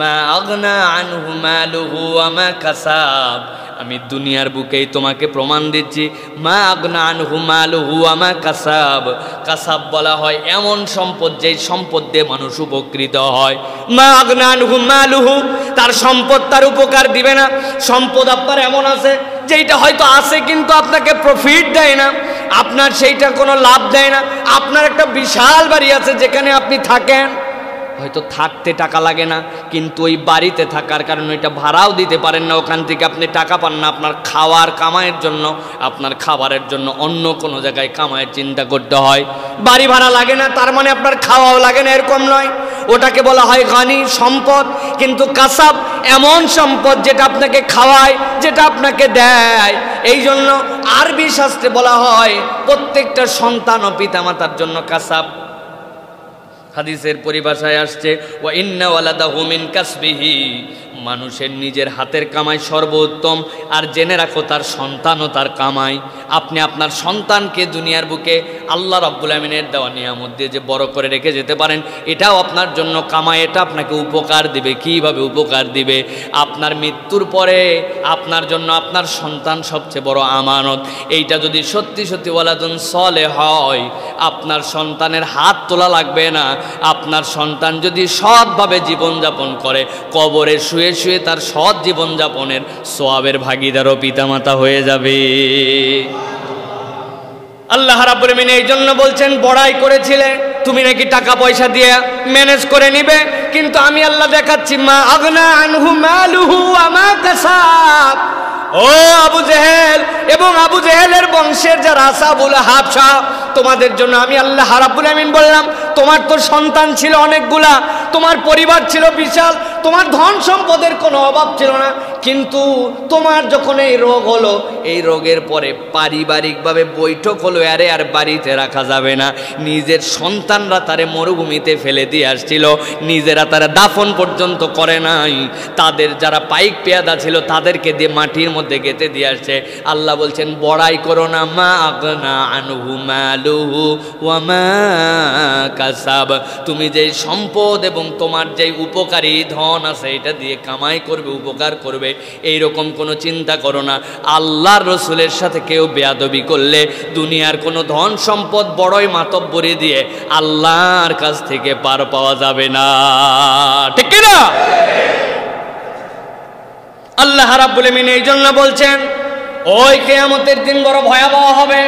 মা আগনা আনহু মালুহু ওয়া মা কাসাব। আমি দুনিয়ার বুকেই তোমাকে প্রমাণ দিচ্ছি, মা আগনা আনহু মালুহু ওয়া মা কাসাব। কাসাব বলা হয় এমন সম্পদ যেই সম্পদ দিয়ে মানুষ উপকৃত হয়। মা আগনা আনহু মালুহু। তার সম্পদ তার উপকার দিবে না। সম্পদ আপনার এমন আছে যেটা হয়তো আছে কিন্তু আপনাকে প্রফিট দেয় না, আপনার সেইটা কোনো লাভ দেয় না। আপনার একটা বিশাল বাড়ি আছে যেখানে আপনি থাকেন। হয়তো থাকতে টাকা লাগে না, কিন্তু ওই বাড়িতে থাকার কারণে ওইটা ভাড়াও দিতে পারেন না, ওখান থেকে আপনি টাকা পান না, আপনার খাওয়ার কামাইয়ের জন্য, আপনার খাবারের জন্য অন্য কোনো জায়গায় কামাইয়ের চিন্তা করতে হয়। বাড়ি ভাড়া লাগে না, তার মানে আপনার খাওয়াও লাগে না, এরকম নয়। ওটাকে বলা হয় গানি সম্পদ, কিন্তু কাসাব এমন সম্পদ যেটা আপনাকে খাওয়ায়, যেটা আপনাকে দেয়। এই জন্য আরবি শাস্ত্রে বলা হয়, প্রত্যেকটা সন্তান ও পিতামাতার জন্য কাসাব। হাদিসের পরিভাষায় আসছে ও ইন্না ওয়ালাদাহু মিন কাসবিহি মানুষের নিজের হাতের কামাই সর্বোত্তম, আর জেনে রাখো তার সন্তানও তার কামাই। আপনি আপনার সন্তানকে দুনিয়ার বুকে আল্লাহ রাব্বুল আমিনের দেওয়া নিয়ামত দিয়ে যে বড় করে রেখে যেতে পারেন, এটাও আপনার জন্য কামাই, এটা আপনাকে উপকার দিবে। কীভাবে উপকার দিবে? আপনার মৃত্যুর পরে আপনার জন্য আপনার সন্তান সবচেয়ে বড় আমানত। এইটা যদি সত্যি সত্যি ওয়ালাদুন সলে হয়, আপনার সন্তানের হাত তোলা লাগবে না। আপনার সন্তান যদি সৎভাবে জীবনযাপন করে, কবরে শুয়ে শুয়ে তার সৎ জীবনযাপনের সোয়াবের ভাগিদারও পিতামাতা হয়ে যাবে। আল্লাহ রাব্বুল এই জন্য বলছেন, বড়াই করেছিলে, তুমি নাকি টাকা পয়সা দিয়ে ম্যানেজ করে নিবে? কিন্তু আমি আল্লাহ দেখাচ্ছি, মা আগনা আনহু মালুহু আমা কাসাব। ও আবু জেহেল এবং আবু জেহেলের বংশের যা যারা আসাবুল হাফসা তোমাদের জন্য আমি আল্লাহ হারাবুল আমিন বললাম, তোমার তো সন্তান ছিল অনেকগুলা। তোমার পরিবার ছিল বিশাল, তোমার ধন সম্পদের কোনো অভাব ছিল না। কিন্তু তোমার যখন এই রোগ হলো, এই রোগের পরে পারিবারিকভাবে বৈঠক হলো, আরে আর বাড়িতে রাখা যাবে না। নিজের সন্তানরা তারে মরুভূমিতে ফেলে দিয়ে আসছিল, নিজেরা তারা দাফন পর্যন্ত করে নাই। তাদের যারা পাইক পেয়াদা ছিল, তাদেরকে দিয়ে মাটির মধ্যে গেতে দিয়ে আসছে। আল্লাহ বলছেন, বড়াই করো না, মা আগনা আনহু মালুহু ওয়া মা কাসাব। তুমি যে সম্পদ এবং তোমার যে উপকারী ধন আছে, এটা দিয়ে কামাই করবে, উপকার করবে এই রকম কোনো চিন্তা করো না। আল্লাহর রসুলের সাথে কেউ বেয়াদবি করলে দুনিয়ার কোনো ধন সম্পদ বড়ই মাতব্বরি দিয়ে আল্লাহর কাছ থেকে পার পাওয়া যাবে না। ঠিক না? আল্লাহ রাব্বুল আমিন এই জন্য বলছেন, ওই কেয়ামতের দিন বড় ভয়াবহ হবে।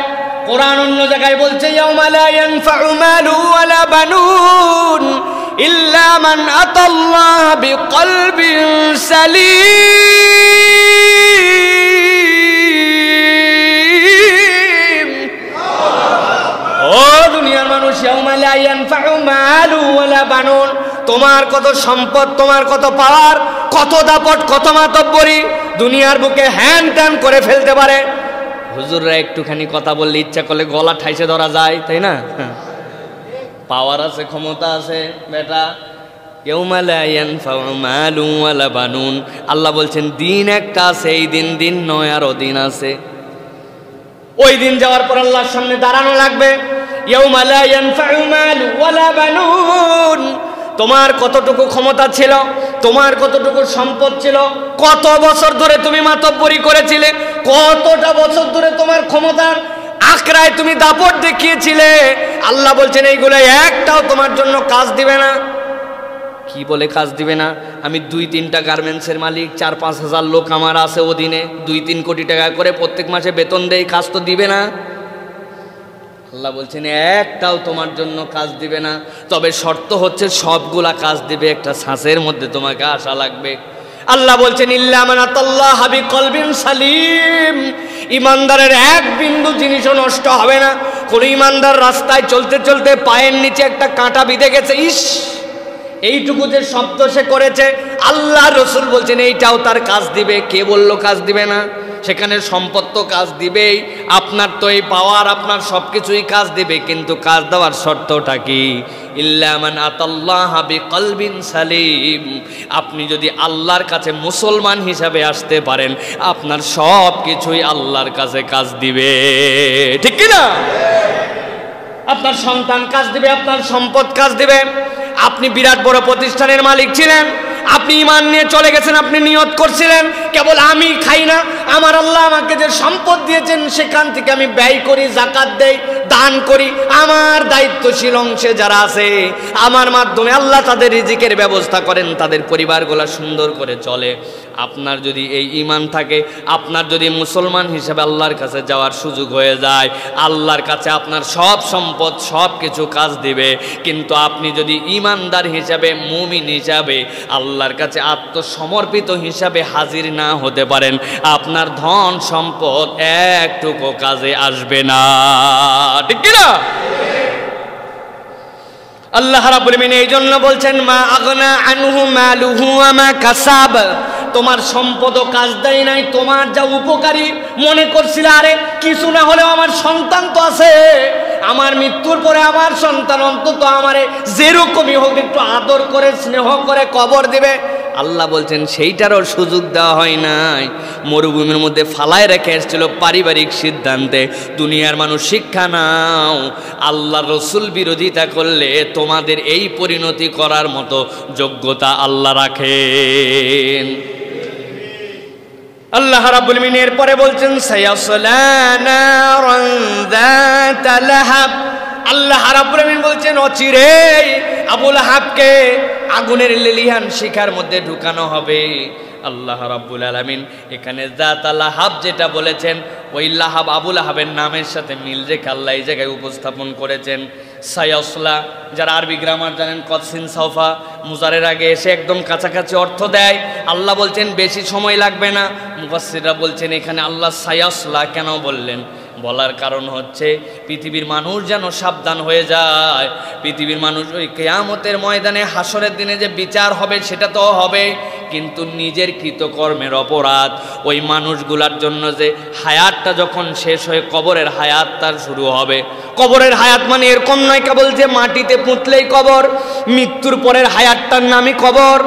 কোরআন অন্য জায়গায় বলছে, ইয়াউমা ইয়ানফাউ মালু ওয়ালা বানুন। ইল্লা মান আতাল্লাহ বিকলবিন সালিম। ও দুনিয়ার মানুষ তোমার কত সম্পদ, তোমার কত পাওয়ার, কত দাপট, কত মাতব্বরি দুনিয়ার বুকে হ্যান ত্যান করে ফেলতে পারে। হুজুররা একটুখানি কথা বললে ইচ্ছা করলে গলা ঠাইসে ধরা যায়, তাই না? পাওয়ার আছে, ক্ষমতা আছে, বেটা। বানুন। আল্লাহ বলছেন, দিন একটা এই দিন দিন নয়, আরও দিন আছে। ওই দিন যাওয়ার পর আল্লাহর সামনে দাঁড়ানো লাগবে। তোমার কতটুকু ক্ষমতা ছিল, তোমার কতটুকু সম্পদ ছিল, কত বছর ধরে তুমি মাতব্বরি করেছিলে, কতটা বছর ধরে তোমার ক্ষমতার আখড়ায় তুমি দাপট দেখিয়েছিলে। আল্লাহ বলছেন, এইগুলো একটাও তোমার জন্য কাজ দিবে না। কি বলে কাজ দিবে না? আমি দুই তিনটা গার্মেন্টসের মালিক, চার পাঁচ হাজার লোক আমার আছে অধীনে। দুই তিন কোটি টাকা করে প্রত্যেক মাসে বেতন দেয়, কাজ তো দিবে না। আল্লাহ বলছেন, একটাও তোমার জন্য কাজ দিবে না। তবে শর্ত হচ্ছে সবগুলা কাজ দিবে একটা শ্বাসের মধ্যে, তোমাকে আসা লাগবে। আল্লাহ বলছেন ইল্লামানাতাল্লাহ হাবি কলবিন সালিম। ইমানদারের এক বিন্দু জিনিসও নষ্ট হবে না। কোন ইমানদার রাস্তায় চলতে চলতে পায়ের নিচে একটা কাঁটা বিঁধে গেছে, ইস! এইটুকু যে শব্দ সে করেছে, আল্লাহ রসুল বলছেন, এইটাও তার কাজ দিবে, কে বলল কাজ দিবে না? সেখানে সম্পদ তো কাজ দিবেই, আপনার তো এই পাওয়ার, আপনার সব কিছুই কাজ দিবে, কিন্তু কাজ দেওয়ার শর্তটা কি? ইল্লামান আতাল্লাহ কলবিন সালিম। আপনি যদি আল্লাহর কাছে মুসলমান হিসাবে আসতে পারেন, আপনার সব কিছুই আল্লাহর কাছে কাজ দিবে। ঠিক কি না আপনার সন্তান কাজ দিবে, আপনার সম্পদ কাজ দিবে। আপনি বিরাট বড় প্রতিষ্ঠানের মালিক ছিলেন আপনি ইমান নিয়ে চলে গেছেন, আপনি নিয়ত করছিলেন, কেবল আমি খাই না। আমার আল্লাহ আমাকে যে সম্পদ দিয়েছেন, সেখান থেকে আমি ব্যয় করি, জাকাত দেই, দান করি। আমার দায়িত্বশীল অংশে যারা আছে, আমার মাধ্যমে আল্লাহ তাদের রিজিকের ব্যবস্থা করেন, তাদের পরিবারগুলো সুন্দর করে চলে। আপনার যদি এই ইমান থাকে, আপনার যদি মুসলমান হিসেবে আল্লাহর কাছে যাওয়ার সুযোগ হয়ে যায়, আল্লাহর কাছে আপনার সব সম্পদ সব কিছু কাজ দিবে। কিন্তু আপনি যদি ইমানদার হিসাবে, মুমিন হিসাবে, আল্লাহর কাছে আত্মসমর্পিত হিসাবে হাজির না হতে পারেন, আপনার ধন সম্পদ একটুকু কাজে আসবে না। ঠিক কিনা আল্লাহ রাব্বুল আলামিন এই জন্য বলছেন, মা আগনা আনহু মালুহু আমা কাসাব। তোমার সম্পদও কাজ দেয় নাই, তোমার যা উপকারী মনে করছিল, আরে কিছু না হলেও আমার সন্তান তো আছে। আমার মৃত্যুর পরে আমার সন্তান অন্তত আমারে যেরকমই হোক একটু আদর করে, স্নেহ করে কবর দিবে। আল্লাহ বলছেন, সেইটারও সুযোগ দেওয়া হয় নাই। মরুভূমির মধ্যে ফালায় রেখে এসেছিল পারিবারিক সিদ্ধান্তে, দুনিয়ার মানুষ শিক্ষা নাও। আল্লাহ রসুল বিরোধিতা করলে তোমাদের এই পরিণতি করার মতো যোগ্যতা আল্লাহ রাখেন। আল্লাহ রাব্বুল মিন এরপরে বলছেন আল্লাহ রাব্বুল মিন বলছেন অচিরে আবুল হাবকে আগুনের লেলিহান শিখার মধ্যে ঢুকানো হবে। আল্লাহ রাব্বুল আলামিন এখানে জাত লাহাব যেটা বলেছেন, ওই লাহাব আবুল হাবের নামের সাথে মিল রেখে আল্লাহ এই জায়গায় উপস্থাপন করেছেন। সায়াসলা যারা আরবি গ্রামার জানেন কৎসিন সাউফা মুজারের আগে এসে একদম কাছাকাছি অর্থ দেয়। আল্লাহ বলছেন, বেশি সময় লাগবে না। মুবাসিররা বলছেন, এখানে আল্লাহ সায়াসলা কেন বললেন? বলার কারণ হচ্ছে, পৃথিবীর মানুষ যেন সাবধান হয়ে যায়। পৃথিবীর মানুষ ওই কেয়ামতের ময়দানে হাসরের দিনে যে বিচার হবে, সেটা তো হবে, কিন্তু নিজের কৃতকর্মের অপরাধ। ওই মানুষগুলার জন্য যে হায়াতটা যখন শেষ হয়ে কবরের হায়াত তার শুরু হবে। কবরের হায়াত মানে এরকম নয় কেবল যে মাটিতে পুঁতলেই কবর, মৃত্যুর পরের হায়াতটার নামই কবর।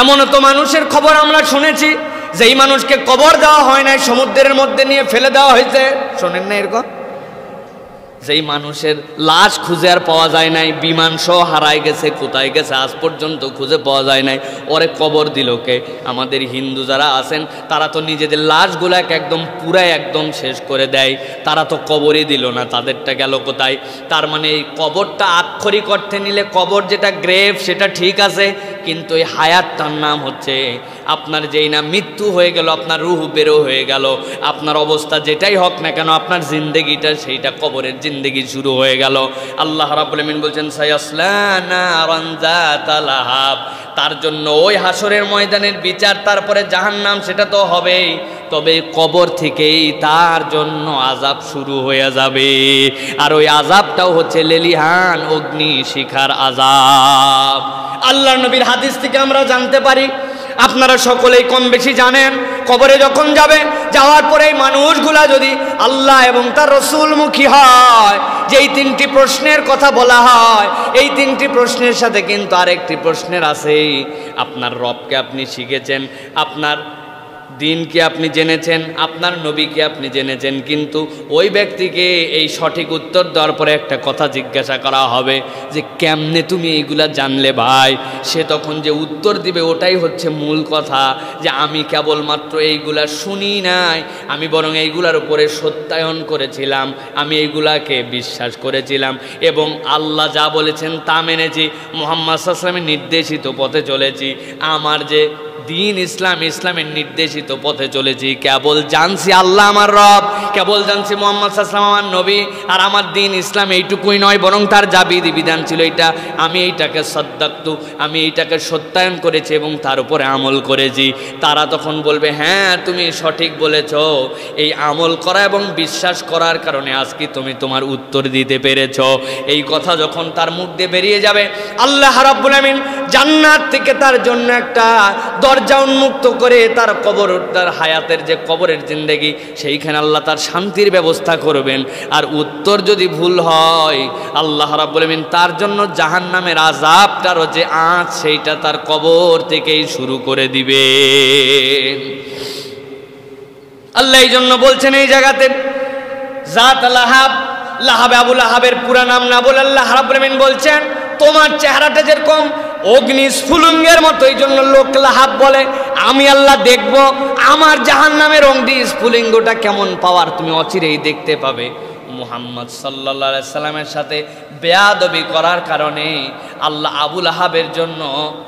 এমনও তো মানুষের খবর আমরা শুনেছি যেই মানুষকে কবর দেওয়া হয় নাই, সমুদ্রের মধ্যে নিয়ে ফেলে দেওয়া হয়েছে, শোনেন না এরকম? যেই মানুষের লাশ খুঁজে আর পাওয়া যায় নাই, বিমান সহ হারায় গেছে, কোথায় গেছে, আজ পর্যন্ত খুঁজে পাওয়া যায় নাই। ওরে কবর দিল কে? আমাদের হিন্দু যারা আছেন, তারা তো নিজেদের লাশগুলাকে একদম পুরাই একদম শেষ করে দেয়। তারা তো কবরই দিল না, তাদেরটা গেল কোথায়? তার মানে এই কবরটা আক্ষরিক অর্থে নিলে কবর যেটা গ্রেভ সেটা ঠিক আছে, কিন্তু এই হায়াতটার নাম হচ্ছে আপনার যেই না মৃত্যু হয়ে গেল, আপনার রুহ বেরো হয়ে গেল, আপনার অবস্থা যেটাই হোক না কেন, আপনার জিন্দেগিটা সেইটা কবরের জিন্দেগি শুরু হয়ে গেল। আল্লাহ রাবুল বলছেন সাইয়াসলাহাব তার জন্য ওই হাসরের ময়দানের বিচার, তারপরে জাহান্নাম, সেটা তো হবেই। তবে কবর থেকেই তার জন্য আজাব শুরু হয়ে যাবে। আর ওই আজাবটাও হচ্ছে লেলিহান অগ্নি শিখার আজাব আল্লাহ নবীর হাদিস থেকে আমরা জানতে পারি আপনারা সকলেই কম বেশি জানেন। কবরে যখন যাবে, যাওয়ার পরে মানুষগুলা যদি আল্লাহ এবং তার রসুলমুখী হয়, যেই তিনটি প্রশ্নের কথা বলা হয়, এই তিনটি প্রশ্নের সাথে কিন্তু আরেকটি প্রশ্নের আছে আপনার রবকে আপনি শিখেছেন, আপনার দিনকে আপনি জেনেছেন? আপনার নবীকে আপনি জেনেছেন? কিন্তু ওই ব্যক্তিকে এই সঠিক উত্তর দেওয়ার পরে একটা কথা জিজ্ঞাসা করা হবে যে, কেমনে তুমি এইগুলা জানলে ভাই? সে তখন যে উত্তর দিবে ওটাই হচ্ছে মূল কথা, যে আমি কেবলমাত্র এইগুলা শুনি নাই, আমি বরং এইগুলার উপরে সত্যায়ন করেছিলাম, আমি এইগুলাকে বিশ্বাস করেছিলাম এবং আল্লাহ যা বলেছেন তা মেনেছি, মোহাম্মদ সাল্লামের নির্দেশিত পথে চলেছি। আমার যে দিন ইসলাম, ইসলামের নির্দেশিত পথে চলেছি। কেবল জানছি আল্লাহ আমার রব, কেবল জানছি মোহাম্মদ আমার নবী, আর আমার দিন ইসলাম এইটুকুই নয়, বরং তার জাবিদ বিধান ছিল এটা আমি এইটাকে সদ্দাক্তু, আমি এইটাকে সত্যায়ন করেছি এবং তার উপরে আমল করেছি। তারা তখন বলবে হ্যাঁ তুমি সঠিক বলেছ। এই আমল করা এবং বিশ্বাস করার কারণে আজকে তুমি তোমার উত্তর দিতে পেরেছ। এই কথা যখন তার মুখ দিয়ে বেরিয়ে যাবে, আল্লাহ রাব্বুল আমিন জান্নাত থেকে তার জন্য একটা দরজা উন্মুক্ত করে তার কবর, তার হায়াতের যে কবরের জিন্দেগি, সেইখানে আল্লাহ তার শান্তির ব্যবস্থা করবেন। আর উত্তর যদি ভুল হয়, আল্লাহ রাব্বুল আমিন তার জন্য জাহান জাহান্নামের আজাবটারও যে আঁচ, সেইটা তার কবর থেকেই শুরু করে দিবে আল্লাহ এই জন্য বলছেন, এই জায়গাতে জাত লাহাব লাহাব আবুল লাহাবের পুরা নাম না বলে আল্লাহ রাব্বুল আমিন বলছেন, তোমার চেহারাটা যেরকম অগ্নি স্ফুলঙ্গের মতো, এই জন্য লোক লাহাব বলে, আমি আল্লাহ দেখব, আমার জাহান নামের অগ্নি স্ফুলিঙ্গটা কেমন পাওয়ার তুমি অচিরেই দেখতে পাবে। মোহাম্মদ সাল্লা সাল্লামের সাথে বেয়াদবি করার কারণে আল্লাহ আবুল আহাবের জন্য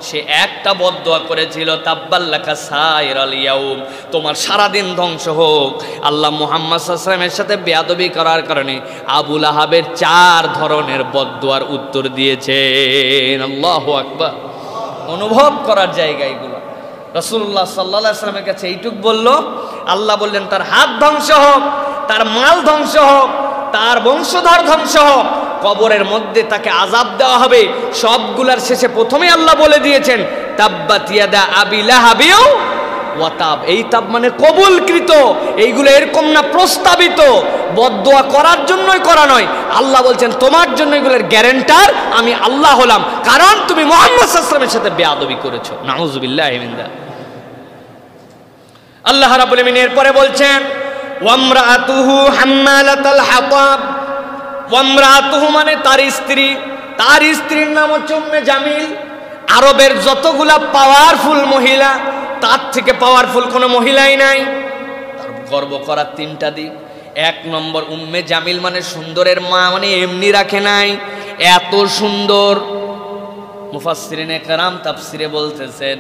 সে একটা বদোয়া করেছিল, তাব্বাল্লাকা সাইর আলিয়াউম তোমার সারাদিন ধ্বংস হোক আল্লাহ মুহাম্মদ আসলামের সাথে বেয়াদবি করার কারণে আবুল আহাবের চার ধরনের বদোয়ার উত্তর দিয়েছেন। আল্লাহ আকবার। অনুভব করার জায়গা এগুলো রসুল্লাহ সাল্লা সাল্লামের কাছে এইটুক বলল, আল্লাহ বললেন, তার হাত ধ্বংস হোক, তার মাল ধ্বংস হোক, তার বংশধর ধ্বংস হোক কবরের মধ্যে তাকে আজাব দেওয়া হবে। সবগুলার শেষে প্রথমে আল্লাহ বলে দিয়েছেন তাব্বাতিয়াদা আবিলা হাবিও এই তাব মানে কবুলকৃত, এইগুলো এরকম না প্রস্তাবিত। বদোয়া করার জন্যই করা নয়। আল্লাহ বলছেন, তোমার জন্য এগুলোর গ্যারেন্টার আমি আল্লাহ হলাম। কারণ তুমি মোহাম্মদ সাল্লামের সাথে বেয়াদবি করেছ। নাউজুবিল্লাহ হিমিন্দা আল্লাহ রাবুল এরপরে বলছেন ওয়ামরাতুহু হাম্মালাতাল হাতাব। ওয়ামরাতুহু মানে তার স্ত্রী। তার স্ত্রীর নাম হচ্ছে উম্মে জামিল। আরবের যতগুলা পাওয়ারফুল মহিলা, তার থেকে পাওয়ারফুল কোনো মহিলাই নাই। তার গর্ব করার তিনটা দিক। এক নম্বর, উম্মে জামিল মানে সুন্দরের মা মানে এমনি রাখে নাই। এত সুন্দর। মুফাসসিরিনে কারাম তাফসিরে বলতেছেন,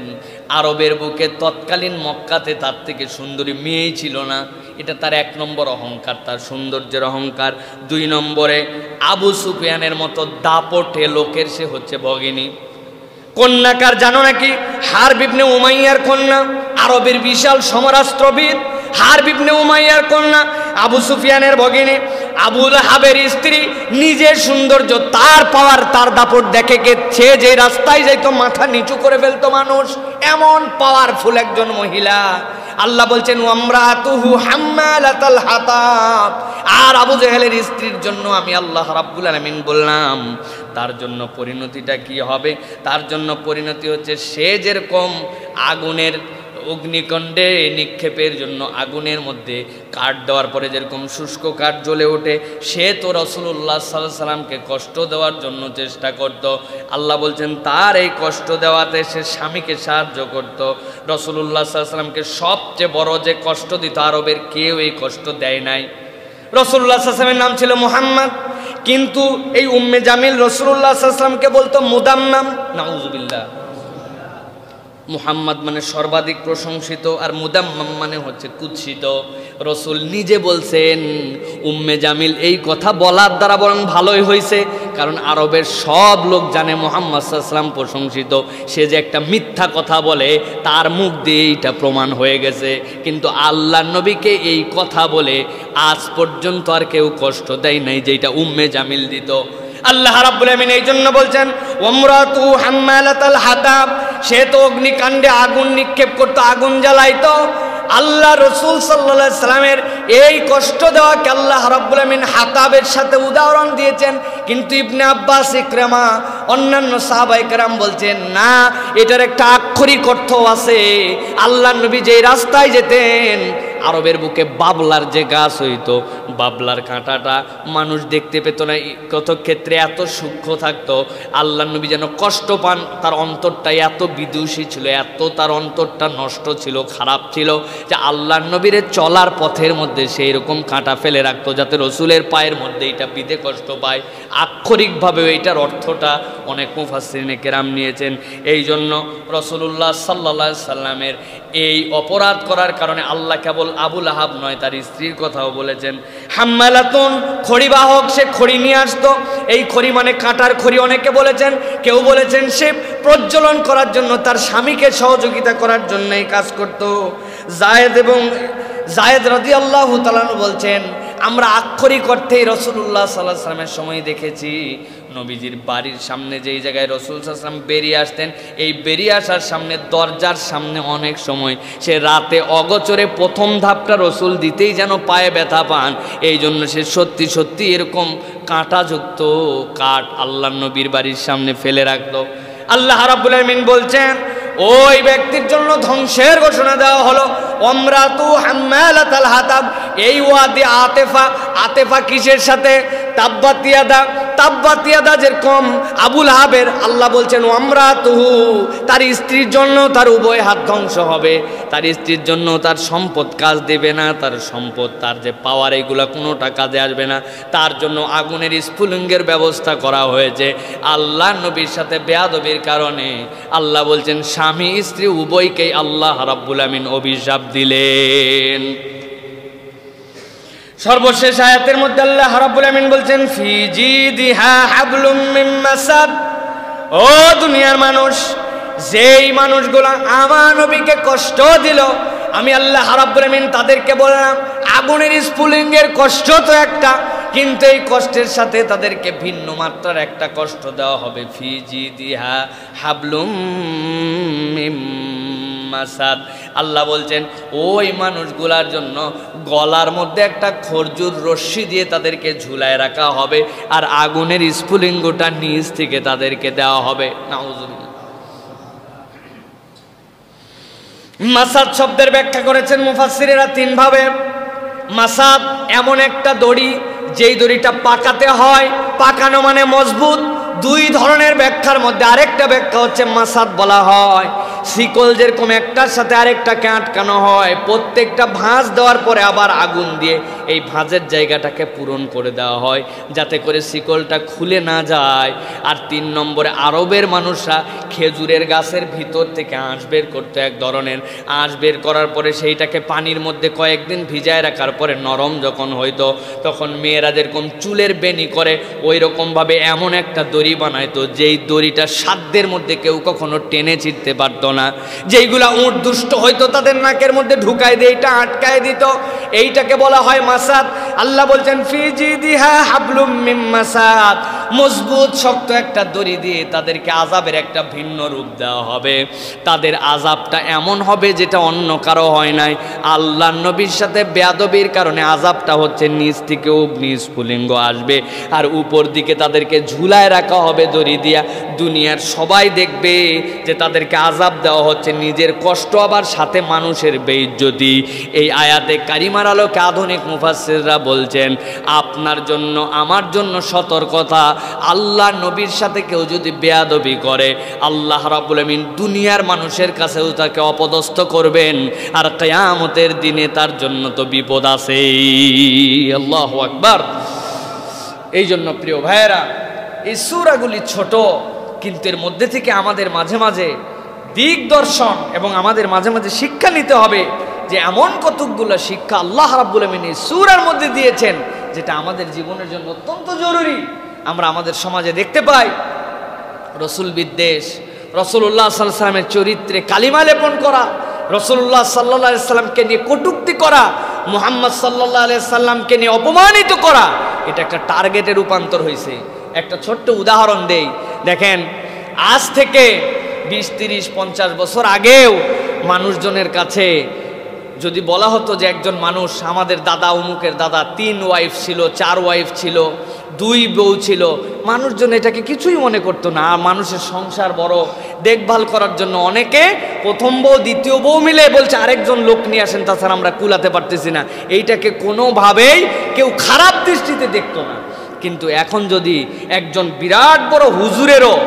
আরবের বুকে তৎকালীন মক্কাতে তার থেকে সুন্দরী মেয়েই ছিল না। এটা তার এক নম্বর অহংকার, তার সৌন্দর্যের অহংকার। দুই নম্বরে, আবু সুফিয়ানের মতো দাপটে লোকের সে হচ্ছে ভগিনী। কন্যাকার জানো নাকি? হার বিবনে উমাইয়ার কন্যা, আরবের বিশাল সমরাস্ত্রবিদ। হার বিবনে উমাইয়ার কন্যা আবু সুফিয়ানের ভগিনী আবুল হাবের স্ত্রী নিজের সৌন্দর্য, তার পাওয়ার, তার দাপট দেখে কে যে রাস্তায় যাইতো, মাথা নিচু করে ফেলতো মানুষ। এমন পাওয়ারফুল একজন মহিলা। আল্লাহ বলছেন আর আবু জেহেলের স্ত্রীর জন্য আমি আল্লাহ রাব্বুল আলামিন বললাম, তার জন্য পরিণতিটা কি হবে? তার জন্য পরিণতি হচ্ছে সে যেরকম আগুনের অগ্নিকণ্ডে নিক্ষেপের জন্য আগুনের মধ্যে কাঠ দেওয়ার পরে যেরকম শুষ্ক কাঠ জ্বলে ওঠে, সে তো রসুল্লাহ সাল্লাহ সাল্লামকে কষ্ট দেওয়ার জন্য চেষ্টা করত। আল্লাহ বলছেন, তার এই কষ্ট দেওয়াতে সে স্বামীকে সাহায্য করত। রসুল্লাহ সাল্লামকে সবচেয়ে বড় যে কষ্ট দিত, আরবের কেউ এই কষ্ট দেয় নাই। রসুল্লাহ সাল্লামের নাম ছিল মোহাম্মদ। কিন্তু এই উম্মে জামিল রসুল্লাহ সাল্লামকে বলতো মুদাম্মাম। নাউজুবিল্লাহ। মুহাম্মদ মানে সর্বাধিক প্রশংসিত আর মুদাম্মাম মানে হচ্ছে কুৎসিত। রসুল নিজে বলছেন, উম্মে জামিল, এই কথা বলার দ্বারা বরং ভালোই হয়েছে কারণ আরবের সব লোক জানে মোহাম্মদ সাল্লাম প্রশংসিত। সে যে একটা মিথ্যা কথা বলে, তার মুখ দিয়ে এইটা প্রমাণ হয়ে গেছে। কিন্তু আল্লাহ নবীকে এই কথা বলে আজ পর্যন্ত আর কেউ কষ্ট দেয় নাই যেটা উম্মে জামিল দিত। আল্লাহ রাব্বুল আমিন এই জন্য বলছেন ওমরাতু হাম্মালাতাল হাতাব সে তো অগ্নিকাণ্ডে আগুন নিক্ষেপ করতো, আগুন জ্বালাইতো। আল্লাহ রসুল সাল্লা সাল্লামের এই কষ্ট দেওয়াকে আল্লাহ রাব্বুল হাতাবের সাথে উদাহরণ দিয়েছেন। কিন্তু ইবনে আব্বাস ইকরামা, অন্যান্য সাহাবা ইকরাম বলছেন, না, এটার একটা আক্ষরিক অর্থ আছে। আল্লাহ নবী যেই রাস্তায় যেতেন আরবের বুকে বাবলার যে গাছ হইতো, বাবলার কাঁটাটা মানুষ দেখতে পেত না। কত ক্ষেত্রে এত সূক্ষ্ম থাকতো, আল্লাহ নবী যেন কষ্ট পান, তার অন্তরটা এত বিদুষী ছিল, এত তার অন্তরটা নষ্ট ছিল, খারাপ ছিল, যে আল্লাহ নবীর চলার পথের মধ্যে সেই রকম কাঁটা ফেলে রাখতো, যাতে রসুলের পায়ের মধ্যে এটা বিদে কষ্ট পায়। আক্ষরিকভাবে এইটার অর্থটা অনেক মুফাসিনে কেরাম নিয়েছেন। এই জন্য রসুল্লাহ সাল্লা সাল্লামের এই অপরাধ করার কারণে আল্লাহ কেবল আবুল আহাব নয়, তার স্ত্রীর কথাও বলেছেন, হাম্মালাতুন খড়ি বাহক সে খড়ি নিয়ে আসতো। এই খড়ি মানে কাঁটার খড়ি অনেকে বলেছেন। কেউ বলেছেন সে প্রজ্বলন করার জন্য, তার স্বামীকে সহযোগিতা করার জন্য এই কাজ করত। জায়েদ এবং জায়েদ রাজি আল্লাহ বলছেন, আমরা আক্ষরিক অর্থেই রসুল্লাহ সাল্লাহ সাল্লামের সময় দেখেছি। নবীজির বাড়ির সামনে যেই জায়গায় রসুল সাল্লাম বেরিয়ে আসতেন, এই বেরিয়ে আসার সামনে, দরজার সামনে অনেক সময় সে রাতে অগচরে প্রথম ধাপটা রসুল দিতেই যেন পায়ে ব্যথা পান। এই জন্য সে সত্যি সত্যি এরকম কাঁটাযুক্ত কাঠ আল্লাহ নবীর বাড়ির সামনে ফেলে রাখতো আল্লাহ রাব্বুল আমিন বলছেন, ওই ব্যক্তির জন্য ধ্বংসের ঘোষণা দেওয়া হলো, অমরাতু হাতাব। এই ওয়াদি আতেফা আতেফা কিসের সাথে? তাব্বাতিয়াদা তাব্বাতিয়াদা যেরকম আবুল হাবের আল্লাহ বলছেন অমরাতুহু তার স্ত্রীর জন্য তার উভয় হাত ধ্বংস হবে। তার স্ত্রীর জন্য তার সম্পদ কাজ দেবে না, তার সম্পদ, তার যে পাওয়ার এইগুলো কোনোটা কাজে আসবে না। তার জন্য আগুনের স্ফুলিঙ্গের ব্যবস্থা করা হয়েছে। আল্লাহ নবীর সাথে বেয়াদবির কারণে আল্লাহ বলছেন, স্বামী, স্ত্রী উভয়কেই আল্লাহ রাব্বুল আমিন অভিশাপ দিলেন। সর্বশেষ আয়াতের মধ্যে আল্লাহ রাব্বুল আমিন বলছেন ফিজি দিহা হাবলুম মিন মাসাদ। ও দুনিয়ার মানুষ, যেই মানুষগুলো আমার নবীকে কষ্ট দিল, আমি আল্লাহ রাব্বুল আমিন তাদেরকে বললাম, আগুনের স্ফুলিঙ্গের কষ্ট তো একটা, কিন্তু এই কষ্টের সাথে তাদেরকে ভিন্ন মাত্রার একটা কষ্ট দেওয়া হবে। ফিজি দিহা হাবলুম মিম মাসাদ আল্লাহ বলছেন, ওই মানুষগুলার জন্য গলার মধ্যে একটা খরজুর রশ্মি দিয়ে তাদেরকে ঝুলায় রাখা হবে আর আগুনের স্ফুলিঙ্গটা নিচ থেকে তাদেরকে দেওয়া হবে। মাসাদ শব্দের ব্যাখ্যা করেছেন মুফাসসিরেরা তিনভাবে। মাসাদ এমন একটা দড়ি, যেই দড়িটা পাকাতে হয়, পাকানো মানে মজবুত। দুই ধরনের ব্যাখ্যার মধ্যে আরেকটা ব্যাখ্যা হচ্ছে মাসাদ বলা হয়। শিকল যেরকম একটার সাথে আরেকটাকে আটকানো হয় প্রত্যেকটা ভাঁজ দেওয়ার পরে আবার আগুন দিয়ে এই ভাঁজের জায়গাটাকে পূরণ করে দেওয়া হয়, যাতে করে শিকলটা খুলে না যায়। আর তিন নম্বরে আরবের মানুষরা খেজুরের গাছের ভিতর থেকে আঁশ বের করতো এক ধরনের। আঁশ বের করার পরে সেইটাকে পানির মধ্যে কয়েকদিন ভিজায় রাখার পরে নরম যখন হইতো, তখন মেয়েরা যেরকম চুলের বেনি করে ওই রকমভাবে এমন একটা দড়ি বানাইতো, যেই দড়িটা সাধ্যের মধ্যে কেউ কখনো টেনে ছিটতে পারতো না। যেইগুলা উঁট দুষ্ট হয়তো তাদের নাকের মধ্যে ঢুকায় দিয়ে এটা আটকায় দিত। এইটাকে বলা হয় মাসাদ। আল্লাহ বলছেন ফিজি দিহা হাবলুম মিম মাসাদ। মজবুত, শক্ত একটা দড়ি দিয়ে তাদেরকে আজাবের একটা ভিন্ন রূপ দেওয়া হবে। তাদের আজাবটা এমন হবে যেটা অন্য কারও হয় নাই। আল্লাহ নবীর সাথে বেয়াদবির কারণে আজাবটা হচ্ছে নিচ থেকে অগ্নি স্ফুলিঙ্গ আসবে। আর উপর দিকে তাদেরকে ঝুলায় রাখা হবে দড়ি দিয়া। দুনিয়ার সবাই দেখবে যে তাদেরকে আজাব দেওয়া হচ্ছে নিজের কষ্ট, আবার সাথে মানুষের বেইজ্জতি। এই আয়াতে কারিমার আলোকে আধুনিক মুফাসিররা বলছেন, আপনার জন্য, আমার জন্য সতর্কতা আল্লাহ নবীর সাথে কেউ যদি বেয়াদবি করে, আল্লাহ রাবুল আমিন দুনিয়ার মানুষের কাছেও তাকে অপদস্থ করবেন। আর কেয়ামতের দিনে তার জন্য তো বিপদ আছেই। আল্লাহ আকবার। এই জন্য প্রিয় ভাইয়েরা, এই সুরাগুলি ছোট, কিন্তু এর মধ্যে থেকে আমাদের মাঝে মাঝে দিগদর্শন এবং আমাদের মাঝে মাঝে শিক্ষা নিতে হবে যে এমন কতকগুলো শিক্ষা আল্লাহ রাব্বুল আমিন এই সূরার মধ্যে দিয়েছেন, যেটা আমাদের জীবনের জন্য অত্যন্ত জরুরি। আমরা আমাদের সমাজে দেখতে পাই। রসুল বিদ্বেষ রসুল্লাহ সাল্লামের চরিত্রে কালিমা লেপন করা রসুল্লাহ সাল্লাহ সাল্লামকে নিয়ে কটুক্তি করা, মোহাম্মদ সাল্লাহ সাল্লামকে নিয়ে অপমানিত করা, এটা একটা টার্গেটে রূপান্তর হয়েছে একটা ছোট্ট উদাহরণ দেই। দেখেন, আজ থেকে বিশ, তিরিশ, পঞ্চাশ বছর আগেও মানুষজনের কাছে যদি বলা হতো যে একজন মানুষ, আমাদের দাদা, অমুকের দাদা, তিন ওয়াইফ ছিল, চার ওয়াইফ ছিল দুই বউ ছিল। মানুষজন এটাকে কিছুই মনে করতো না। মানুষের সংসার বড়। দেখভাল করার জন্য অনেকে প্রথম বউ, দ্বিতীয় বউ মিলে বলছে, আরেকজন লোক নিয়ে আসেন, তাছাড়া আমরা কুলাতে পারতেছি না। এইটাকে কোনোভাবেই কেউ খারাপ দৃষ্টিতে দেখতো না। কিন্তু এখন যদি একজন বিরাট বড় হুজুরেরও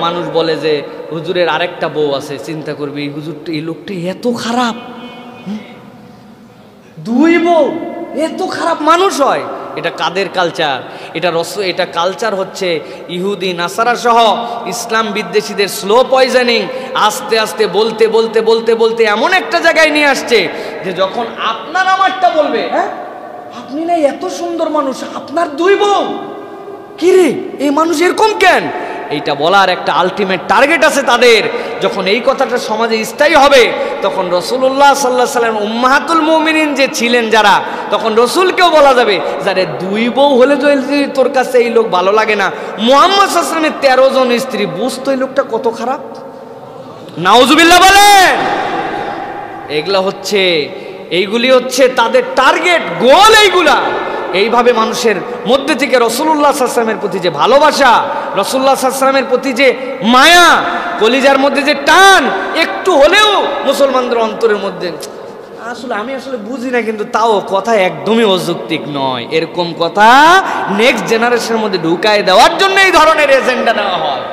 মানুষ বলে যে, হুজুরের আরেকটা বউ আছে, চিন্তা করবি, এই হুজুরটা, এই লোকটা এত খারাপ। দুই বউ, এত খারাপ মানুষ হয়। এটা কাদের কালচার এটা রস, এটা কালচার হচ্ছে ইহুদি, নাসারা সহ ইসলাম বিদ্বেষীদের স্লো পয়জনিং আস্তে আস্তে বলতে বলতে বলতে বলতে এমন একটা জায়গায় নিয়ে আসছে যে যখন আপনার আমারটা বলবে হ্যাঁ? আপনি না এত সুন্দর মানুষ, আপনার দুই বউ কিরে এই মানুষ এরকম কেন? এইটা বলার একটা আলটিমেট টার্গেট আছে তাদের। যখন এই কথাটা সমাজে স্থায়ী হবে, তখন রসুল্লাহ সাল্লাহ সাল্লাম উম্মাহাতুল মমিনিন যে ছিলেন যারা, তখন রসুলকেও বলা যাবে, যারে দুই বউ হলে যদি তোর কাছে এই লোক ভালো লাগে না। মোহাম্মদ আসলামের তেরো জন স্ত্রী, বুঝতো এই লোকটা কত খারাপ? নাউজুবিল্লাহ বলেন। এগুলা হচ্ছে, এইগুলি হচ্ছে তাদের টার্গেট গোল এইগুলা। এইভাবে মানুষের মধ্যে থেকে রসুল্লাহ সাল্লামের প্রতি যে ভালোবাসা, রসুল্লাহ সাল্লামের প্রতি যে মায়া, কলিজার মধ্যে যে টান, একটু হলেও মুসলমানদের অন্তরের মধ্যে, আসলে আমি আসলে বুঝি না, কিন্তু তাও কথা একদমই অযৌক্তিক নয়। এরকম কথা নেক্সট জেনারেশনের মধ্যে ঢুকায় দেওয়ার জন্য এই ধরনের এজেন্ডা নেওয়া হয়।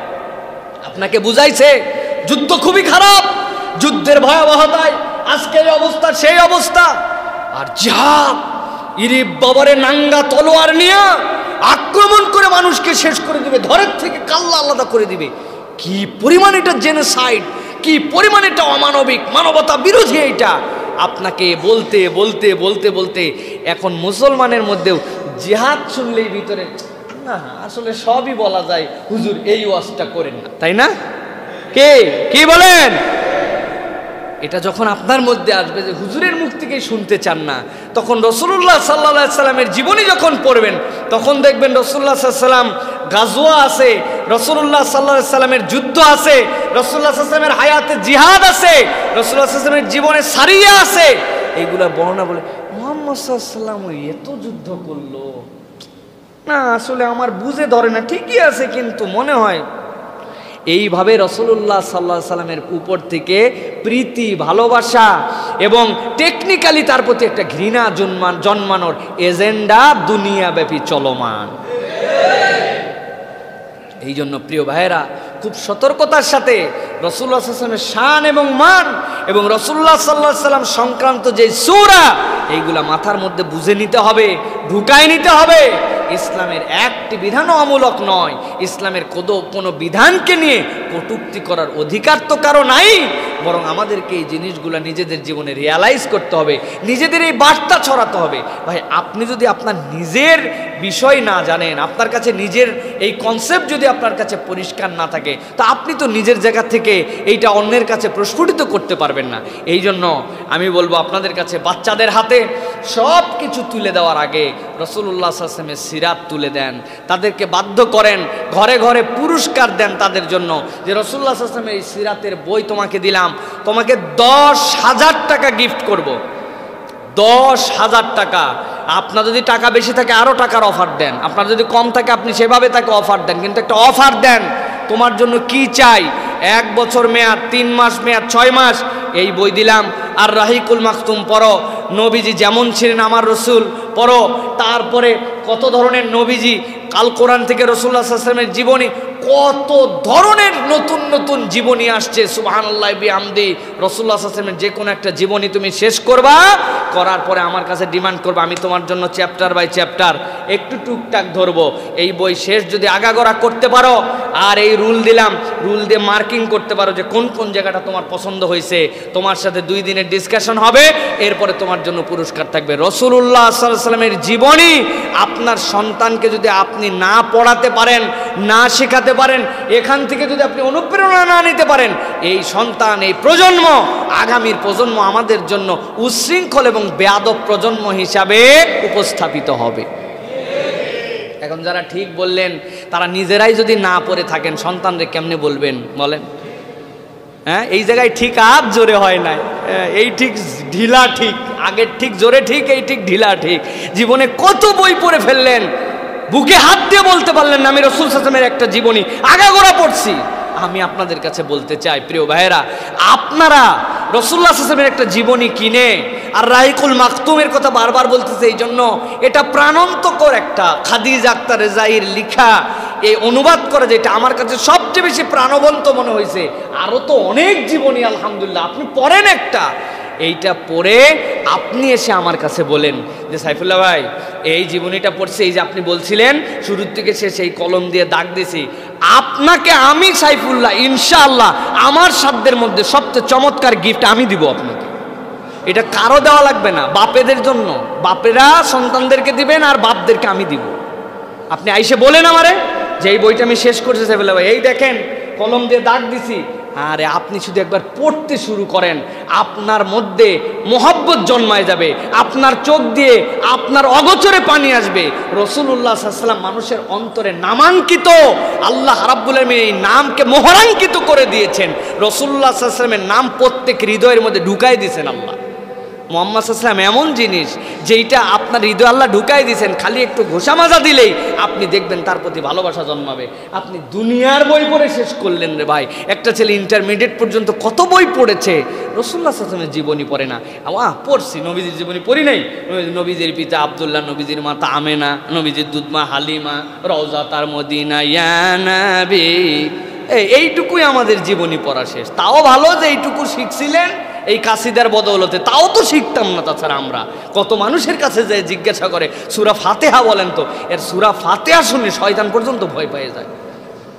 আপনাকে বুঝাইছে, যুদ্ধ খুবই খারাপ, যুদ্ধের ভয়াবহতায় আজকে অবস্থা, সেই অবস্থা, আর জিহাদ ইরি বাবারে নাঙ্গা তলোয়ার নিয়ে আক্রমণ করে মানুষকে শেষ করে দিবে ধরের থেকে কাল্লা আলাদা করে দিবে। কি পরিমাণ এটা জেনোসাইড কি পরিমাণ এটা অমানবিক, মানবতা বিরোধী এটা আপনাকে বলতে বলতে বলতে বলতে এখন মুসলমানের মধ্যেও জিহাদ শুনলেই ভিতরে, না, আসলে সবই বলা যায়, হুজুর এই ওয়াজটা করেন না। তাই না? কে? কি বলেন? এটা যখন আপনার মধ্যে আসবে যে হুজুরের মুখ থেকেই শুনতে চান না, তখন রসুল্লাহ সাল্লা সাল্লামের জীবনী যখন পড়বেন, তখন দেখবেন রসুল্লাহ সাল্লাম গাজোয়া আছে রসুল্লাহ সাল্লাহ সাল্লামের যুদ্ধ আছে রসুল্লাহ সাল্লামের হায়াতে জিহাদ আছে রসুল্লাহ সাল্লামের জীবনে সারিয়া আছে। এইগুলা বর্ণনা বলে, মোহাম্মদ সাল্লাম এত যুদ্ধ করল। না, আসলে আমার বুঝে ধরে না, ঠিকই আছে কিন্তু মনে হয় এইভাবে রসুল্লাহ সাল্লাহ সাল্লামের উপর থেকে প্রীতি, ভালোবাসা এবং টেকনিক্যালি তার প্রতি একটা ঘৃণা জন্মান, জন্মানোর এজেন্ডা দুনিয়াব্যাপী চলমান। এই জন্য প্রিয় ভাইয়েরা খুব সতর্কতার সাথে রসুল্লাহ সাল্লামের শান এবং মান এবং রসুল্লাহ সাল্লাহ সাল্লাম সংক্রান্ত যে সুরা, এইগুলা মাথার মধ্যে বুঝে নিতে হবে, ঢুকায় নিতে হবে। ইসলামের একটি বিধানও অমূলক নয়। ইসলামের কোদো কোনো বিধানকে নিয়ে কটুক্তি করার অধিকার তো কারও নাই, বরং আমাদেরকে এই জিনিসগুলো নিজেদের জীবনে রিয়ালাইজ করতে হবে, নিজেদের এই বার্তা ছড়াতে হবে। ভাই, আপনি যদি আপনার নিজের বিষয় না জানেন, আপনার কাছে নিজের এই কনসেপ্ট যদি আপনার কাছে পরিষ্কার না থাকে তা আপনি তো নিজের জায়গা থেকে এইটা অন্যের কাছে প্রস্ফুটিত করতে পারবেন না। এই জন্য আমি বলব আপনাদের কাছে বাচ্চাদের হাতে সব কিছু তুলে দেওয়ার আগে রসুল্লাহ আসলামের সিরাত তুলে দেন। তাদেরকে বাধ্য করেন, ঘরে ঘরে পুরস্কার দেন তাদের জন্য যে রসুল্লাহ আসলামের এই সিরাতের বই তোমাকে দিলাম, তোমাকে দশ হাজার টাকা গিফট করব। দশ হাজার টাকা। আপনার যদি টাকা বেশি থাকে আরও টাকার অফার দেন। আপনার যদি কম থাকে, আপনি সেভাবে তাকে অফার দেন। কিন্তু একটা অফার দেন। তোমার জন্য কি চাই? এক বছর মেয়াদ, তিন মাস মেয়াদ, ছয় মাস? এই বই দিলাম। আর রাহিকুল মাকতুম পড়ো। নবীজি যেমন ছিলেন আমার রসুল, পড়ো। তারপরে কত ধরনের নবীজি? কাল কোরআন থেকে রসুল্লাহ আসলামের জীবনী কত ধরনের নতুন নতুন জীবনী আসছে সুবাহান্লাহ বি আমদি রসুল্লাহ আসলামের যে কোনো একটা জীবনী তুমি শেষ করবা, করার পরে আমার কাছে ডিমান্ড করবা, আমি তোমার জন্য চ্যাপ্টার বাই চ্যাপ্টার একটু টুকটাক ধরবো। এই বই শেষ যদি আগাগোড়া করতে পারো, আর এই রুল দিলাম, রুল দিয়ে মার্কিং করতে পারো যে কোন কোন জায়গাটা তোমার পছন্দ হয়েছে, তোমার সাথে দুই দিনের ডিসকাশন হবে, এরপরে তোমার জন্য পুরস্কার থাকবে। রসুল্লাহ সাল্লামের জীবনী আপনার সন্তানকে যদি আপনি না পড়াতে পারেন, না শেখাতে পারেন এখান থেকে যদি আপনি অনুপ্রেরণা না নিতে পারেন এই সন্তান এই প্রজন্ম আগামীর প্রজন্ম আমাদের জন্য উচ্ছৃঙ্খল এবং বেয়াদব প্রজন্ম হিসাবে উপস্থাপিত হবে। এখন যারা ঠিক বললেন তারা নিজেরাই যদি না পড়ে থাকেন সন্তানরে কেমনে বলবেন? বলেন। হ্যাঁ এই জায়গায় ঠিক আর জোরে হয় নাই। হ্যাঁ, এই ঠিক ঢিলা ঠিক আগের ঠিক জোরে ঠিক এই ঠিক ঢিলা ঠিক। জীবনে কত বই পড়ে ফেললেন বুকে হাত দিয়ে বলতে পারলেন না, আমি রসুল সাসমের একটা জীবনী, আগাগোড়া পড়ছি। আমি আপনাদের কাছে বলতে চাই, প্রিয় ভাইয়েরা, আপনারা রসুল্লাহ সাসমের একটা জীবনী কিনে, আর রাইকুল মাকতুমের কথা বারবার বলতেছে এই জন্য, এটা প্রাণন্তকর একটা খাদিজ আক্তার রেজাইর লিখা, এই অনুবাদ করে যেটা আমার কাছে সবচেয়ে বেশি প্রাণবন্ত মনে হয়েছে। আরও তো অনেক জীবনী, আলহামদুলিল্লাহ, আপনি পড়েন একটা। এইটা পড়ে আপনি এসে আমার কাছে বলেন যে সাইফুল্লাহ ভাই, এই জীবনীটা পড়ছে, এই যে আপনি বলছিলেন, শুরুর থেকে সে সেই কলম দিয়ে দাগ দিছি আপনাকে আমি সাইফুল্লাহ, ইনশাআল্লাহ, আমার সাধ্যের মধ্যে সবচেয়ে চমৎকার গিফট আমি দিব আপনাকে। এটা কারও দেওয়া লাগবে না, বাপেদের জন্য। বাপেরা সন্তানদেরকে দিবেন আর বাপদেরকে আমি দিব। আপনি আইসে বলেন আমারে যে এই বইটা আমি শেষ করছি সাইফুল্লাহ ভাই। এই দেখেন, কলম দিয়ে দাগ দিছি আরে আপনি শুধু একবার পড়তে শুরু করেন, আপনার মধ্যে মোহাব্বত জন্মায় যাবে, আপনার চোখ দিয়ে আপনার অগোচরে পানি আসবে। রসুল্লাহ সাল্লাম মানুষের অন্তরে নামাঙ্কিত, আল্লাহ রাব্বুল আলমী এই নামকে মোহরাঙ্কিত করে দিয়েছেন। রসুল্লাহ সাল্লামের নাম প্রত্যেক হৃদয়ের মধ্যে ঢুকাই দিয়েছেন আল্লাহ। মোহাম্মদ সাল্লাম এমন জিনিস যেইটা আপনার হৃদয় আল্লাহ ঢুকাই দিয়েছেন খালি একটু ঘোষা মাজা দিলেই আপনি দেখবেন তার প্রতি ভালোবাসা জন্মাবে। আপনি দুনিয়ার বই পড়ে শেষ করলেন রে ভাই। একটা ছেলে ইন্টারমিডিয়েট পর্যন্ত কত বই পড়েছে? রসুল্লাহ সাল্লামের জীবনী পড়ে না। আহ পড়ছি। নবীজির জীবনী পড়ি নাই? নবীজির পিতা আবদুল্লাহ, নবীজির মাতা আমেনা, নবীজির দুধমা হালিমা, রওজা তার মদিনা ইয়ানাবি এই এইটুকুই আমাদের জীবনী পড়া শেষ। তাও ভালো যে এইটুকু শিখছিলেন এই কাসিদার বদৌলতে, তাও তো শিখতাম না তাছাড়া আমরা। কত মানুষের কাছে যে জিজ্ঞাসা করে, সুরা ফাতেহা বলেন তো, এর সুরা ফাতেহা শুনে শয়তান পর্যন্ত ভয় পেয়ে যায়।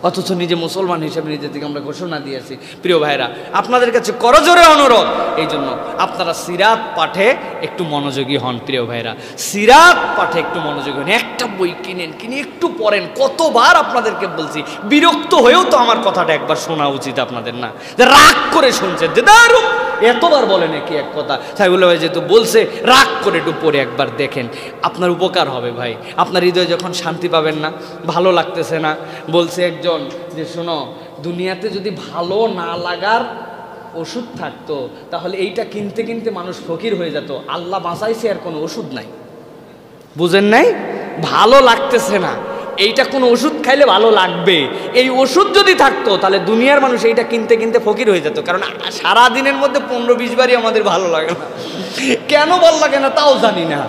অথচ নিজে মুসলমান হিসেবে নিজের থেকে আমরা ঘোষণা দিয়েছি প্রিয় ভাইরা আপনাদের কাছে করজোরে অনুরোধ। এই জন্য আপনারা সিরাত পাঠে একটু মনোযোগী হন, প্রিয় ভাইরা সিরাত পাঠে একটু মনোযোগী হন। একটা বই কিনেন, কিনে একটু পড়েন। কতবার আপনাদেরকে বলছি, বিরক্ত হয়েও তো আমার কথাটা একবার শোনা উচিত আপনাদের না। রাগ করে শুনছেন যে দারুণ এতবার বলে নাকি এক কথা। সাইবুল্লাহ ভাই যেহেতু বলছে, রাগ করে একটু পরে একবার দেখেন। আপনার উপকার হবে ভাই। আপনার হৃদয়ে যখন শান্তি পাবেন না, ভালো লাগতেছে না, বলছে একজন যে শোনো, দুনিয়াতে যদি ভালো না লাগার ওষুধ থাকতো, তাহলে এইটা কিনতে কিনতে মানুষ ফকির হয়ে যেত। আল্লাহ বাঁচাইছে, আর কোনো ওষুধ নাই। বুঝেন নাই? ভালো লাগতেছে না। এইটা কোনো ওষুধ খাইলে ভালো লাগবে। এই ওষুধ যদি থাকতো, তাহলে দুনিয়ার মানুষ এইটা কিনতে কিনতে ফকির হয়ে যেত। কারণ সারা দিনের মধ্যে পনেরো, বিশ বারই আমাদের ভালো লাগে না। কেন ভালো লাগে না তাও জানি না।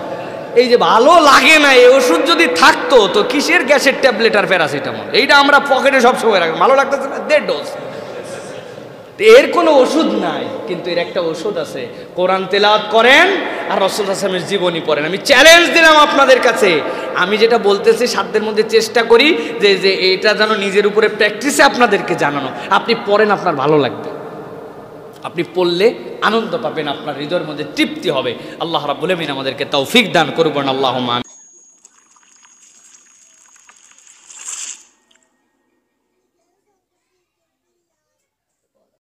এই যে ভালো লাগে না, এই ওষুধ যদি থাকতো, তো কিসের গ্যাসের ট্যাবলেট আর প্যারাসিটামল? এইটা আমরা পকেটে সবসময় রাখি। ভালো লাগতেছে না? দেড় ডোজ। এর কোনো ওষুধ নাই, কিন্তু এর একটা ওষুধ আছে। কোরআন তেলাওয়াত করেন আর রসুল হাসামের জীবনী পড়েন। আমি চ্যালেঞ্জ দিলাম আপনাদের কাছে। আমি যেটা বলতেছি, সাধ্যের মধ্যে চেষ্টা করি যে যে এটা যেন নিজের উপরে প্র্যাকটিসে আপনাদেরকে জানানো। আপনি পড়েন, আপনার ভালো লাগবে। আপনি পড়লে আনন্দ পাবেন, আপনার হৃদয়ের মধ্যে তৃপ্তি হবে। আল্লাহ রাবুল আমিন আমাদেরকে তৌফিক দান করবেন আল্লাহ মান